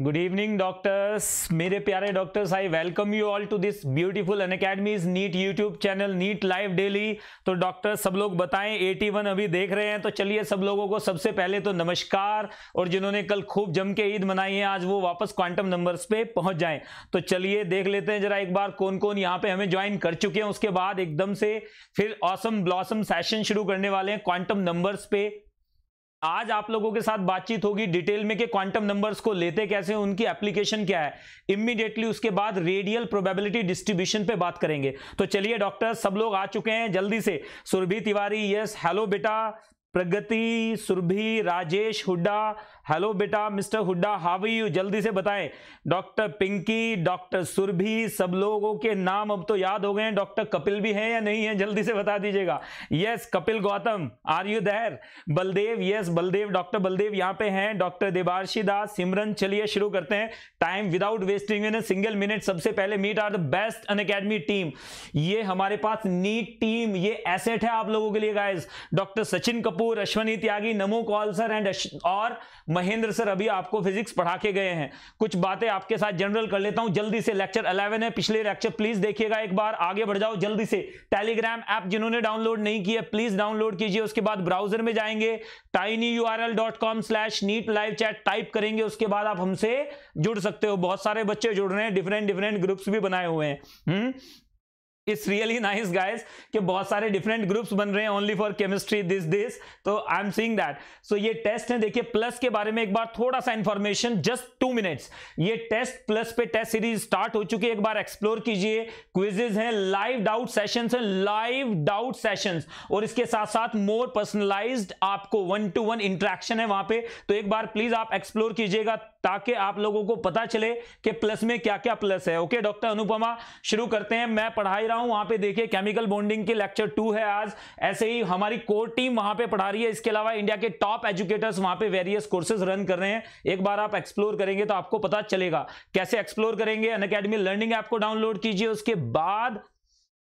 Good evening doctors मेरे प्यारे doctors I welcome you all to this beautiful Unacademy's NEET YouTube channel NEET live daily तो doctor सब लोग बताएँ 81 अभी देख रहे हैं तो चलिए सब लोगों को सबसे पहले तो नमस्कार, और जिन्होंने कल खूब जम के ईद मनाई है, आज वो वापस क्वांटम नंबर्स पे पहुँच जाएँ। तो चलिए देख लेते हैं जरा एक बार कौन कौन यहाँ पे हमें ज्वाइन कर चुके हैं। उसके बाद एकदम से फिर ऑसम ब्लॉसम सेशन शुरू करने वाले हैं क्वांटम नंबर्स पे। आज आप लोगों के साथ बातचीत होगी डिटेल में कि क्वांटम नंबर्स को लेते कैसे, उनकी एप्लीकेशन क्या है। इमीडिएटली उसके बाद रेडियल प्रोबेबिलिटी डिस्ट्रीब्यूशन पे बात करेंगे। तो चलिए डॉक्टर सब लोग आ चुके हैं जल्दी से। सुरभि तिवारी यस हेलो बेटा। प्रगति, सुरभि, राजेश, हुड्डा हेलो बेटा, मिस्टर हुड्डा, हाउ यू? जल्दी से बताएँ। डॉक्टर पिंकी, डॉक्टर सुरभि, सब लोगों के नाम अब तो याद हो गए हैं। डॉक्टर कपिल भी हैं या नहीं है, जल्दी से बता दीजिएगा। Yes Kapil Gautam, are you there Baldev yes Baldev, doctor Baldev यहाँ पे हैं। डॉक्टर देवारशी दास, सिमरन, चलिए शुरू करते हैं। Time without wasting in single minute सबसे पहले meet are the best on team ये हमारे पास नीट टीम ये एसेट है आप लोगों के लिए guys doctor Sachin Kapoor, Ashwani Tyagi, Namo Kaul sir and और महेंद्र सर अभी आपको फिजिक्स पढ़ा के गए हैं। कुछ बातें आपके साथ जनरल कर लेता हूँ। जल्दी से लेक्चर 11 है, पिछले लेक्चर प्लीज़ देखिएगा एक बार, आगे बढ़ जाओ, जल्दी से। टेलीग्राम ऐप जिन्होंने डाउनलोड नहीं किया प्लीज़ डाउनलोड कीजिए, उसके बाद ब्राउज़र में जाएँगे। Tiny U slash NEET live chat type करेंगे, उसके बाद आप हमसे जुड़ सकते हो। बहुत सारे बच्चे जुड़ रहे हैं डिफरेंट डिफरेंट ग्रुप्स भी बनाए हुए हैं। Hmm? It's really nice guys कि बहुत सारे डिफरेंट ग्रुप्स बन रहे हैं only for chemistry this this तो I am seeing that so ये टेस्ट है, देखिए प्लस के बारे में एक बार थोड़ा सा इंफॉर्मेशन जस्ट टू मिनट्स ये टेस्ट प्लस पे टेस्ट सीरीज़ स्टार्ट हो चुकी है, एक बार एक्सप्लोर कीजिए. क्विजेज हैं लाइव डाउट सेशन हैं लाइव डाउट सेशन और इसके साथ साथ मोर पर्सनलाइज आपको वन टू वन इंट्रैक्शन है वहाँ पे. तो एक बार प्लीज़ आप एक्सप्लोर कीजिएगा ताकि आप लोगों को पता चले कि प्लस में क्या क्या प्लस है। ओके डॉक्टर अनुपमा, शुरू करते हैं। मैं पढ़ाई रहा हूँ, वहाँ पे देखिए केमिकल बॉन्डिंग के लेक्चर टू है आज। ऐसे ही हमारी कोर टीम वहाँ पे पढ़ा रही है। इसके अलावा इंडिया के टॉप एजुकेटर्स वहाँ पे वेरियस कोर्सेज रन कर रहे हैं। एक बार आप एक्सप्लोर करेंगे तो आपको पता चलेगा कैसे एक्सप्लोर करेंगे। अन अकेडमी लर्निंग ऐप को डाउनलोड कीजिए। उसके बाद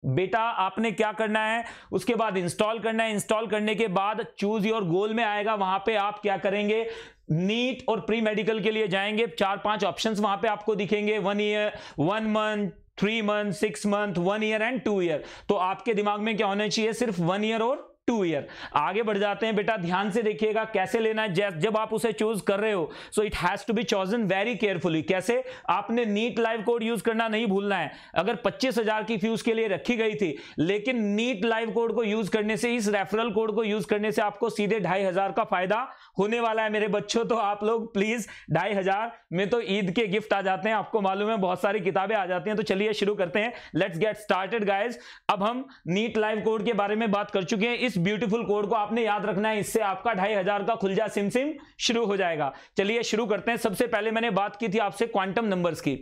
बेटा आपने क्या करना है? उसके बाद इंस्टॉल करना है। इंस्टॉल करने के बाद चूज़ योर गोल में आएगा। वहाँ पे आप क्या करेंगे? नीट और प्री मेडिकल के लिए जाएँगे। चार पाँच ऑप्शंस वहाँ पे आपको दिखेंगे। One year one month three month six month one year and two year तो आपके दिमाग में क्या होना चाहिए? सिर्फ़ वन ईयर और टू ईयर आगे बढ़ जाते हैं। बेटा, ध्यान से देखिएगा कैसे लेना है। जब आप उसे चूज़ कर रहे हो so it has to be chosen very carefully कैसे? आपने नीट लाइव कोड यूज़ करना नहीं भूलना है। अगर पच्चीस हज़ार की फ़ीस के लिए रखी गई थी, लेकिन नीट लाइव कोड को यूज़ करने से, इस रेफरल कोड को यूज़ करने से आपको सीधे ढाई हज़ार का फ़ायदा होने वाला है मेरे बच्चों तो आप लोग प्लीज़ ढाई हज़ार। में तो ईद के गिफ्ट आ जाते हैं, आपको मालूम है, बहुत सारी किताबें आ जाती हैं तो चलिए शुरू करते हैं। लेट्स गेट स्टार्टेड गाइज़ अब हम नीट लाइव कोड के बारे में बात कर चुके हैं। इस ब्यूटीफुल कोड को आपने याद रखना है, इससे आपका ढाई हज़ार का खुलजा सिम सिम शुरू हो जाएगा। चलिए शुरू करते हैं। सबसे पहले मैंने बात की थी आपसे क्वांटम नंबर्स की।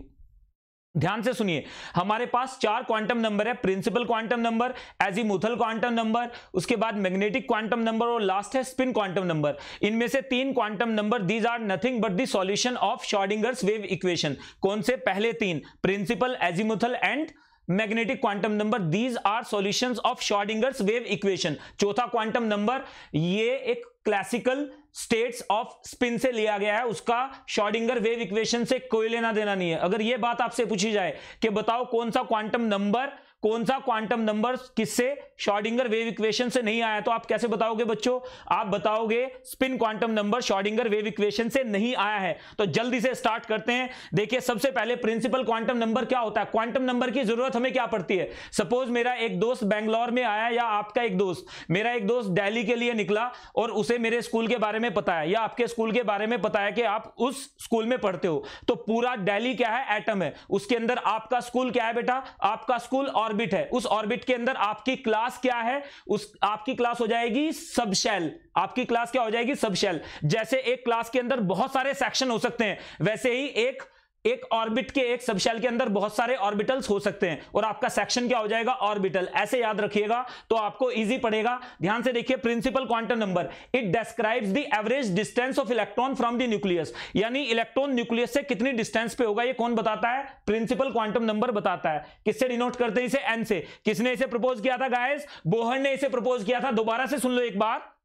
ध्यान से सुनिए, हमारे पास चार क्वांटम नंबर है principal quantum number azimuthal quantum number उसके बाद मैग्नेटिक क्वांटम नंबर और लास्ट है स्पिन क्वांटम नंबर इनमें से तीन quantum number these are nothing but the solution of Schrodinger's wave equation कौन से? पहले तीन principal azimuthal and magnetic quantum number these are solutions of Schrodinger's wave equation चौथा क्वांटम नंबर ये एक क्लासिकल स्टेट्स ऑफ़ स्पिन से लिया गया है, उसका शॉर्डिंगर वेव इक्वेशन से कोई लेना देना नहीं है। अगर यह बात आपसे पूछी जाए कि बताओ कौन सा क्वांटम नंबर कौन सा क्वांटम नंबर किससे शॉर्डिंगर वेव इक्वेशन से नहीं आया तो आप कैसे बताओगे बच्चों? आप बताओगे spin quantum number Schrodinger wave equation से नहीं आया है। तो जल्दी से स्टार्ट करते हैं। देखिए, सबसे पहले प्रिंसिपल क्वांटम नंबर क्या होता है? क्वांटम नंबर की ज़रूरत हमें क्या पड़ती है? सपोज़ मेरा एक दोस्त बैंगलोर में आया या आपका एक दोस्त? मेरा एक दोस्त दिल्ली के लिए निकला और उसे मेरे स्कूल के बारे में पता है या आपके स्कूल के बारे में पता है कि आप उस स्कूल में पढ़ते हो। तो पूरा दिल्ली क्या है? एटम है। उसके अंदर आपका स्कूल क्या है बेटा? आपका स्कूल ऑर्बिट है। उस ऑर्बिट के अंदर आपकी क्लास क्या है? उस, आपकी क्लास हो जाएगी सबशेल आपकी क्लास क्या हो जाएगी सबशेल जैसे एक क्लास के अंदर बहुत सारे सेक्शन हो सकते हैं. वैसे ही एक एक ऑर्बिट के एक सबशेल के अंदर बहुत सारे ऑर्बिटल्स हो सकते हैं और आपका सेक्शन क्या हो जाएगा? ऑर्बिटल। ऐसे याद रखिएगा तो आपको इजी पड़ेगा। ध्यान से देखिए principal quantum number it describes the average distance of electron from the nucleus यानी इलेक्ट्रॉन न्यूक्लियस से कितनी डिस्टेंस पे होगा, ये कौन बताता है? प्रिंसिपल क्वांटम नंबर बताता है। किससे डिनोट करते हैं इसे? एन से। किसने इसे प्रपोज किया था गायस बोहर ने इसे प्रपोज किया था। दोबारा से सुन लो एक बार।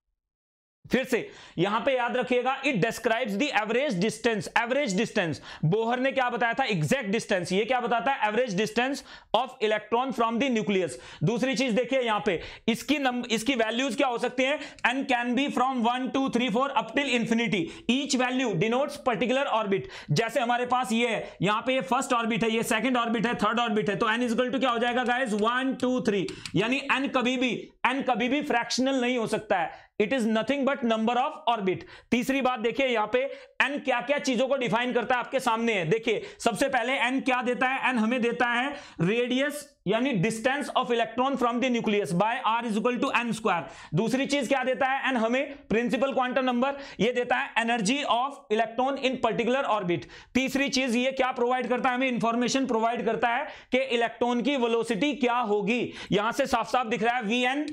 फिर से यहाँ पे याद रखिएगा it describes the average distance average distance Bohr ने क्या बताया था? एग्जैक्ट डिस्टेंस ये क्या बताता है? Average distance of electron from the nucleus दूसरी चीज़ देखिए यहाँ पे, इसकी इसकी वैल्यूज़ क्या हो सकती हैं? N can be from one two three four up till infinity each value denotes particular orbit जैसे हमारे पास ये है, यहाँ पे ये फ़र्स्ट ऑर्बिट है, ये सेकंड ऑर्बिट है थर्ड ऑर्बिट है तो एन इजल टू क्या हो जाएगा गाइस वन टू थ्री यानी एन कभी भी एन कभी भी फ्रैक्शनल नहीं हो सकता है। It is nothing but number of orbit तीसरी बात देखिए यहाँ पे एन क्या क्या चीज़ों को डिफाइन करता है आपके सामने। है देखिए, सबसे पहले एन क्या देता है? एन हमें देता है रेडियस यानी distance of electron from the nucleus by R is equal to N square दूसरी चीज़ क्या देता है? एन हमें प्रिंसिपल क्वांटम नंबर ये देता है energy of electron in particular orbit तीसरी चीज़ ये क्या प्रोवाइड करता है? हमें इंफॉर्मेशन प्रोवाइड करता है कि इलेक्ट्रॉन की वेलोसिटी क्या होगी। यहाँ से साफ़ साफ़ दिख रहा है V N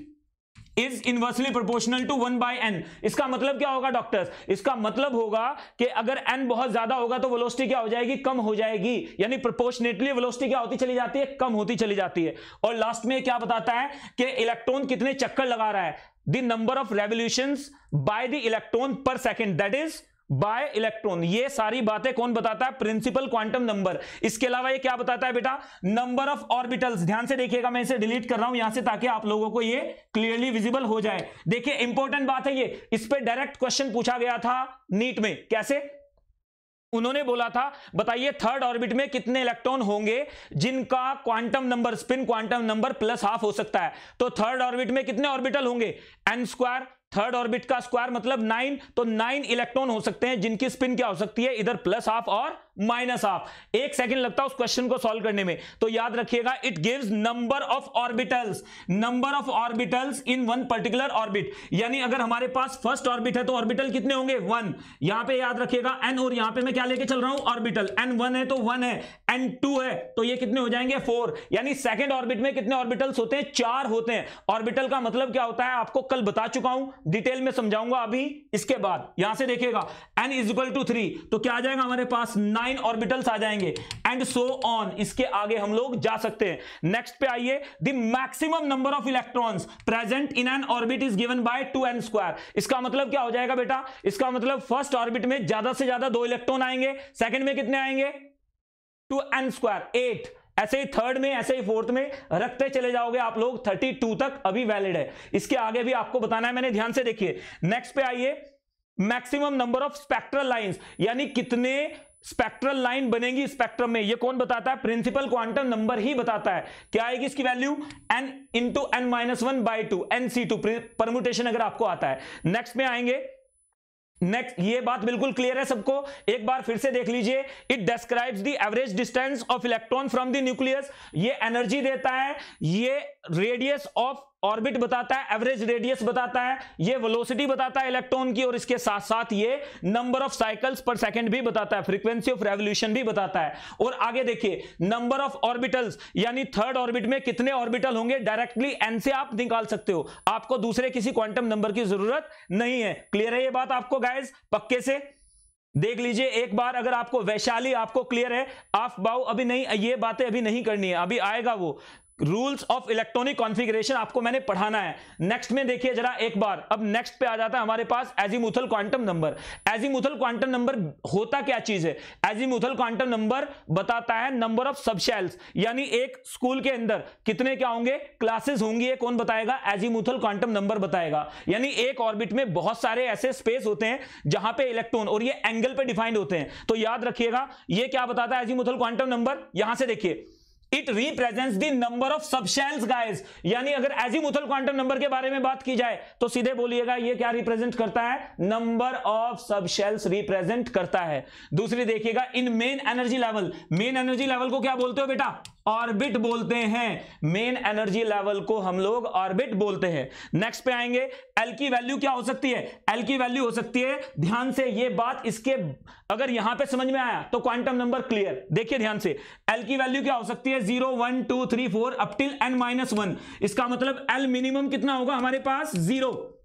is inversely proportional to one by N इसका मतलब क्या होगा डॉक्टर्स इसका मतलब होगा कि अगर एन बहुत ज़्यादा होगा तो वेलोसिटी क्या हो जाएगी? कम हो जाएगी। यानी प्रोपोर्शनेटली वेलोसिटी क्या होती चली जाती है? कम होती चली जाती है। और लास्ट में क्या बताता है कि इलेक्ट्रॉन कितने चक्कर लगा रहा है? The number of revolution by the electron per second that is by electron, ये सारी बातें कौन बताता है? प्रिंसिपल क्वांटम नंबर इसके अलावा ये क्या बताता है बेटा? नंबर ऑफ़ ऑर्बिटल्स ध्यान से देखिएगा, मैं इसे डिलीट कर रहा हूँ यहाँ से ताकि आप लोगों को ये क्लियरली विजिबल हो जाए। देखिए इंपॉर्टेंट बात है ये। इस पर डायरेक्ट क्वेश्चन पूछा गया था नीट में। कैसे? उन्होंने बोला था, बताइए थर्ड ऑर्बिट में कितने इलेक्ट्रॉन होंगे जिनका quantum number spin quantum number plus half हो सकता है? तो थर्ड ऑर्बिट में कितने ऑर्बिटल होंगे? एन स्क्वायर थर्ड ऑर्बिट का स्क्वायर मतलब नाइन तो नाइन इलेक्ट्रॉन हो सकते हैं जिनकी स्पिन क्या हो सकती है? इधर प्लस हाफ़ और माइनस हाफ़। एक सेकंड लगता है उस क्वेश्चन को सॉल्व करने में। तो याद रखिएगा it gives number of orbitals number of orbitals in one particular orbit यानी अगर हमारे पास फ़र्स्ट ऑर्बिट है तो ऑर्बिटल कितने होंगे? वन यहाँ पे याद रखिएगा एन और यहाँ पे मैं क्या लेके चल रहा हूँ? ऑर्बिटल एन वन है तो वन है। एन टू है तो ये कितने हो जाएँगे? फोर यानी सेकेंड ऑर्बिट में कितने ऑर्बिटल्स होते हैं? चार होते हैं। ऑर्बिटल का मतलब क्या होता है? आपको कल बता चुका हूँ डिटेल में समझाऊँगा अभी। इसके बाद, यहाँ से देखिएगा N is equal to three तो क्या आ जाएगा हमारे पास? नाइन ऑर्बिटल्स आ जाएँगे। एंड सो ऑन इसके आगे हम लोग जा सकते हैं। नेक्स्ट पे आइए। The maximum number of electrons present in N orbit is given by two N square इसका मतलब क्या हो जाएगा बेटा? इसका मतलब फ़र्स्ट ऑर्बिट में ज़्यादा से ज़्यादा दो इलेक्ट्रॉन आएँगे। सेकंड में कितने आएँगे? टू एन स्क्वायर एट ऐसे ही थर्ड में, ऐसे ही फोर्थ में रखते चले जाओगे आप लोग। 32 तक अभी वैलिड है। इसके आगे भी आपको बताना है। मैंने ध्यान से देखिए। नेक्स्ट पे आइए। Maximum number of spectral lines यानी कितने स्पेक्ट्रल लाइन बनेगी स्पेक्ट्रम में। ये कौन बताता है? प्रिंसिपल क्वांटम नंबर ही बताता है। क्या आएगी इसकी value? N into N minus one by two N C two permutation अगर आपको आता है। नेक्स्ट में आएँगे। नेक्स्ट ये बात बिल्कुल क्लियर है सबको। एक बार फिर से देख लीजिए। It describes the average distance of electron from the nucleus ये एनर्जी देता है। ये रेडियस ऑफ़ ऑर्बिट बताता है, एवरेज रेडियस बताता है, ये वेलोसिटी बताता है इलेक्ट्रॉन की, और इसके साथ साथ ये number of cycles per second भी बताता है, फ्रीक्वेंसी ऑफ़ रेवोल्यूशन भी बताता है। और आगे देखिए, नंबर ऑफ़ ऑर्बिटल्स, यानी थर्ड ऑर्बिट में कितने ऑर्बिटल होंगे, डायरेक्टली एन से आप निकाल सकते हो। आपको दूसरे किसी क्वांटम नंबर की ज़रूरत नहीं है। क्लियर है ये बात आपको गाइज़ पक्के से? देख लीजिए, एक बार अगर आपको वैशाली आपको क्लियर है, आप बाऊ अभी नहीं, ये बातें अभी नहीं करनी है। अभी आएगा वो। रूल्स ऑफ़ इलेक्ट्रॉनिक कॉन्फ़िगरेशन आपको मैंने पढ़ाना है। नेक्स्ट में देखिए जरा एक बार। अब नेक्स्ट पे आ जाता है हमारे पास azimuthal quantum number azimuthal quantum number होता क्या चीज़ है? एजीमुथल क्वांटम नंबर बताता है नंबर ऑफ़ सबशेल्स यानी एक स्कूल के अंदर कितने क्या होंगे? क्लासेस होंगी कौन बताएगा? एजीमुथल क्वांटम नंबर बताएगा। यानी एक ऑर्बिट में बहुत सारे ऐसे स्पेस होते हैं जहाँ पे इलेक्ट्रॉन और ये एंगल पे डिफाइंड होते हैं। तो याद रखिएगा, ये क्या बताता है एजीमुथल क्वांटम नंबर यहाँ से देखिए। It represents the number of subshells guys यानी अगर एजीमुथल क्वांटम नंबर के बारे में बात की जाए तो सीधे बोलिएगा, ये क्या रिप्रेजेंट करता है? नंबर ऑफ़ सबशेल्स रिप्रेजेंट करता है। दूसरी देखिएगा इन main energy level main energy level को क्या बोलते हो बेटा? ऑर्बिट बोलते हैं। मेन एनर्जी लेवल को हम लोग ऑर्बिट बोलते हैं। नेक्स्ट पे आएँगे एल की वैल्यू क्या हो सकती है? एल की वैल्यू हो सकती है, ध्यान से ये बात इसके, अगर यहाँ पे समझ में आया तो क्वांटम नंबर क्लियर देखिए ध्यान से एल की वैल्यू क्या हो सकती है? Zero one two three four up till N minus one इसका मतलब एल मिनिमम कितना होगा हमारे पास? ज़ीरो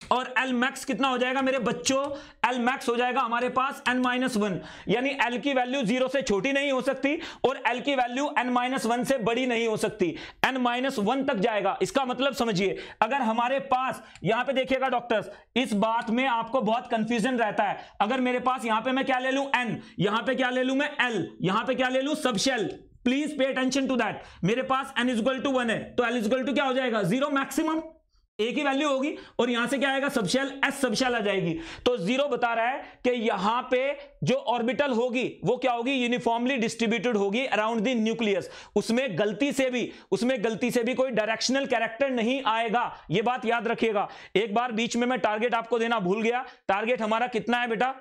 और एल मैक्स कितना हो जाएगा मेरे बच्चों? एल मैक्स हो जाएगा हमारे पास एन माइनस वन यानी एल की वैल्यू ज़ीरो से छोटी नहीं हो सकती और एल की वैल्यू एन माइनस वन से बड़ी नहीं हो सकती. एन माइनस वन तक जाएगा. इसका मतलब समझिए, अगर हमारे पास, यहाँ पे देखिएगा डॉक्टर्स इस बात में आपको बहुत कंफ्यूजन रहता है. अगर मेरे पास यहाँ पे मैं क्या ले लू? एन यहाँ पे क्या ले लू मैं एल यहाँ पे क्या ले लू? Subshell please pay attention to that मेरे पास एन इजल टू वन है तो एल इजल टू क्या हो जाएगा? ज़ीरो मैक्सिमम एक ही वैल्यू होगी, और यहाँ से क्या आएगा? सबशेल एस सबशेल आ जाएगी. तो ज़ीरो बता रहा है कि यहाँ पे जो ऑर्बिटल होगी, वो क्या होगी? यूनिफॉर्मली डिस्ट्रीब्यूटेड होगी अराउंड द न्यूक्लियस उसमें गलती से भी, उसमें गलती से भी कोई डायरेक्शनल कैरेक्टर नहीं आएगा. ये बात याद रखिएगा. एक बार बीच में मैं टारगेट आपको देना भूल गया. टारगेट हमारा कितना है बेटा?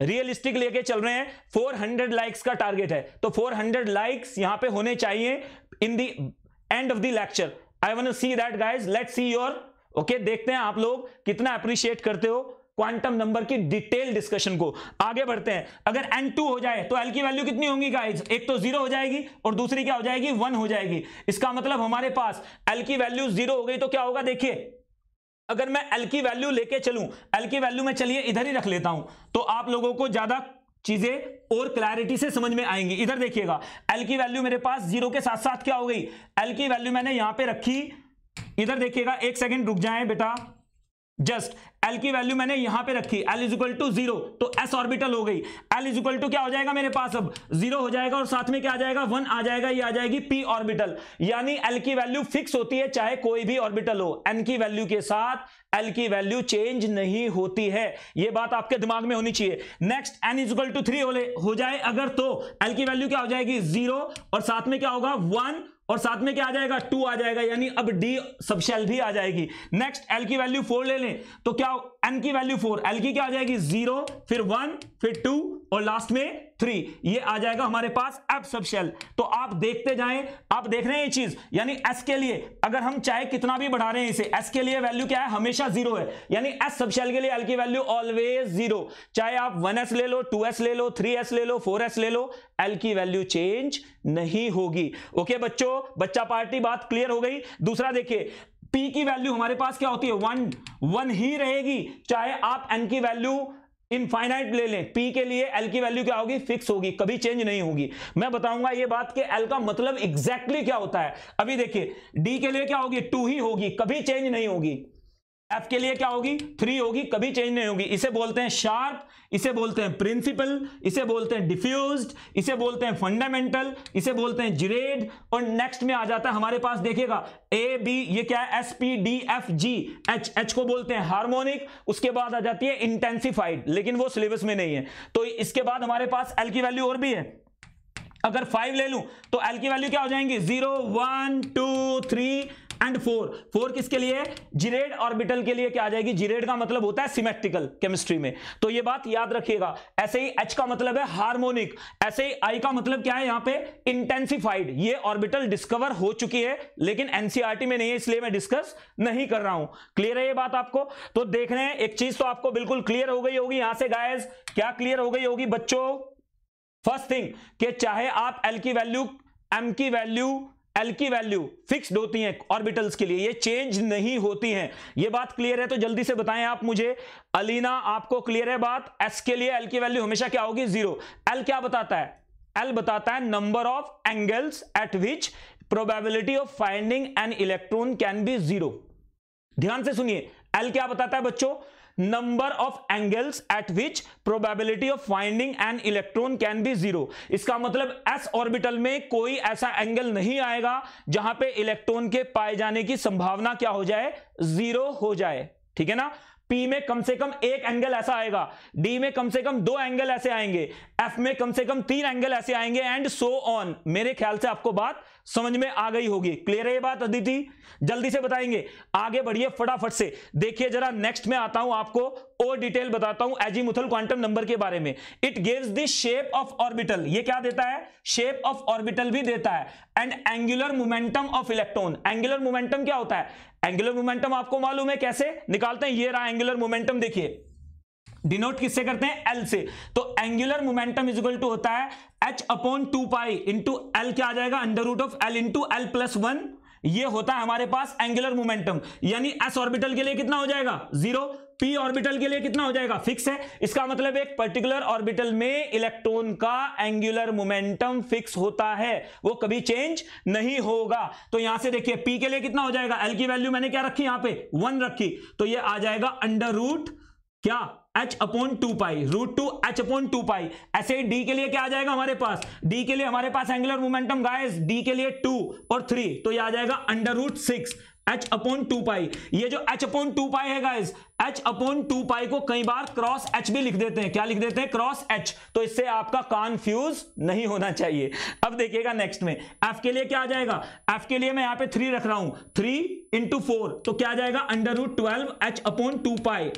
रियलिस्टिक लेके चल रहे हैं। 400 लाइक्स का टारगेट है। तो 400 लाइक्स यहाँ पे होने चाहिए in the end of the lecture I want see that guys let's see your okay देखते हैं आप लोग कितना अप्रिशिएट करते हो क्वांटम नंबर की डिटेल डिस्कशन को। आगे बढ़ते हैं। अगर एन टू हो जाए तो एल की वैल्यू कितनी होंगी गाइज़ एक तो ज़ीरो हो जाएगी और दूसरी क्या हो जाएगी? वन हो जाएगी। इसका मतलब हमारे पास एल की वैल्यू ज़ीरो हो गई तो क्या होगा? देखिए अगर मैं एल की वैल्यू लेके चलूँ एल की वैल्यू में चलिए इधर ही रख लेता हूँ तो आप लोगों को ज़्यादा चीज़ें और क्लैरिटी से समझ में आएँगी। इधर देखिएगा एल की वैल्यू मेरे पास ज़ीरो के साथ साथ क्या हो गई? एल की वैल्यू मैंने यहाँ पे रखी। इधर देखिएगा, एक सेकंड रुक जाए बेटा। जस्ट एल की वैल्यू मैंने यहाँ पे रखी। L is equal to zero तो एस ऑर्बिटल हो गई। एल इज़ इक्वल टू क्या हो जाएगा मेरे पास अब? ज़ीरो हो जाएगा और साथ में क्या आ जाएगा? वन आ जाएगा, ये आ जाएगी पी ऑर्बिटल यानी एल की वैल्यू फिक्स होती है, चाहे कोई भी ऑर्बिटल हो। एन की वैल्यू के साथ एल की वैल्यू चेंज नहीं होती है। ये बात आपके दिमाग में होनी चाहिए। Next N is equal to three हो जाए अगर तो। एल की वैल्यू क्या हो जाएगी? ज़ीरो और साथ में क्या होगा? वन और साथ में क्या आ जाएगा? टू आ जाएगा, यानी अब डी सबसे शेल भी आ जाएगी। नेक्स्ट एल की वैल्यू फोर ले लें। तो क्या एन की वैल्यू फोर एल की क्या आ जाएगी? ज़ीरो फिर वन फिर टू और लास्ट में थ्री ये आ जाएगा हमारे पास एफ़ सब शेल तो आप देखते जाएँ, आप देख रहे हैं ये चीज़, यानी एस के लिए, अगर हम चाहे कितना भी बढ़ा रहे हैं इसे एस के लिए वैल्यू क्या है? हमेशा ज़ीरो है। यानी एस सब शेल के लिए एल की वैल्यू ऑलवेज ज़ीरो चाहे आप वन एस ले लो टू एस ले लो थ्री एस ले लो फोर एस ले लो एल की वैल्यू चेंज नहीं होगी। ओके बच्चों, बच्चा पार्टी, बात क्लियर हो गई। दूसरा देखिए पी की वैल्यू हमारे पास क्या होती है? वन वन ही रहेगी। चाहे आप एन की वैल्यू इनफाइनाइट ले लें। पी के लिए एल की वैल्यू क्या होगी? फिक्स होगी। कभी चेंज नहीं होगी। मैं बताऊँगा ये बात कि एल का मतलब एग्जैक्टली exactly क्या होता है? अभी देखिए डी के लिए क्या होगी? टू ही होगी। कभी चेंज नहीं होगी। एफ़ के लिए क्या होगी? थ्री होगी, कभी चेंज नहीं होगी। इसे बोलते हैं शार्प इसे बोलते हैं प्रिंसिपल इसे बोलते हैं डिफ्यूज्ड इसे बोलते हैं फंडामेंटल इसे बोलते हैं जिरेड और नेक्स्ट में आ जाता है हमारे पास, देखिएगा ए बी ये क्या है? S P D F G H H को बोलते हैं हार्मोनिक उसके बाद आ जाती है इंटेंसिफाइड लेकिन वो सिलेबस में नहीं है। तो इसके बाद हमारे पास एल की वैल्यू और भी है। अगर फाइव ले लूँ तो एल की वैल्यू क्या हो जाएँगी? Zero one two three and four four किसके लिए? जिरेड ऑर्बिटल के लिए क्या आ जाएगी? जिरेड का मतलब होता है सिमेट्रिकल केमिस्ट्री में। तो ये बात याद रखिएगा। ऐसे ही एच का मतलब है हार्मोनिक ऐसे ही आई का मतलब क्या है यहाँ पे? इंटेंसिफाइड ये ऑर्बिटल डिस्कवर हो चुकी है, लेकिन एनसीआरटी में नहीं है, इसलिए मैं डिस्कस नहीं कर रहा हूँ। क्लियर है ये बात आपको? तो देख रहे हैं, एक चीज़ तो आपको बिल्कुल क्लियर हो गई होगी यहाँ से गायज क्या क्लियर हो गई होगी बच्चों? फ़र्स्ट थिंग चाहे आप एल की वैल्यू एम की वैल्यू एल की वैल्यू फिक्स्ड होती है ऑर्बिटल्स के लिए, ये चेंज नहीं होती हैं। ये बात क्लियर है तो जल्दी से बताएँ आप मुझे। अलीना, आपको क्लियर है बात? एस के लिए एल की वैल्यू हमेशा क्या होगी? ज़ीरो एल क्या बताता है? एल बताता है number of angles at which probability of finding an electron can be zero ध्यान से सुनिए। एल क्या बताता है बच्चों? Number of angles at which probability of finding an electron can be zero इसका मतलब एस ऑर्बिटल में कोई ऐसा एंगल नहीं आएगा जहाँ पे इलेक्ट्रॉन के पाए जाने की संभावना क्या हो जाए? ज़ीरो हो जाए। ठीक है ना? पी में कम से कम एक एंगल ऐसा आएगा। डी में कम से कम दो एंगल ऐसे आएँगे। एफ़ में कम से कम तीन एंगल ऐसे आएँगे एंड सो ऑन मेरे ख्याल से आपको बात समझ में आ गई होगी। क्लियर है ये बात, अदिति? जल्दी से बताएँगे। आगे बढ़िए फटाफट से। देखिए जरा नेक्स्ट में आता हूँ आपको, और डिटेल बताता हूँ एजीमुथल क्वांटम नंबर के बारे में। It gives the shape of orbital ये क्या देता है? शेप ऑफ़ ऑर्बिटल भी देता है। And angular momentum of electron angular momentum क्या होता है? एंगुलर मोमेंटम आपको मालूम है कैसे? निकालते हैं। ये रहा एंगुलर मोमेंटम देखिए। डिनोट किससे करते हैं? एल से। तो angular momentum is equal to होता है H upon two pi into L क्या आ जाएगा? Under root of L into L plus one ये होता है हमारे पास एंगुलर मोमेंटम यानी एस ऑर्बिटल के लिए कितना हो जाएगा? ज़ीरो पी ऑर्बिटल के लिए कितना हो जाएगा? फिक्स है। इसका मतलब एक पर्टिकुलर ऑर्बिटल में इलेक्ट्रॉन का एंगुलर मोमेंटम फिक्स होता है। वो कभी चेंज नहीं होगा। तो यहाँ से देखिए पी के लिए कितना हो जाएगा? एल की वैल्यू मैंने क्या रखी? यहाँ पे वन रखी। तो ये आ जाएगा अंडर रूट क्या? H upon two pi root two H upon two pi ऐसे ही डी के लिए क्या आ जाएगा हमारे पास? डी के लिए हमारे पास एंगुलर मोमेंटम गाइस डी के लिए टू और थ्री तो ये आ जाएगा under root six H upon two pi ये जो एच अपॉन टू पाई है guys H upon two pi को कई बार क्रॉस एच भी लिख देते हैं। क्या लिख देते हैं? क्रॉस एच तो इससे आपका कॉन्फ्यूज नहीं होना चाहिए। अब देखिएगा नेक्स्ट में। एफ़ के लिए क्या आ जाएगा? एफ़ के लिए मैं यहाँ पे थ्री रख रहा हूँ। थ्री इंटू फोर तो क्या आ जाएगा? Under root twelve H upon two pi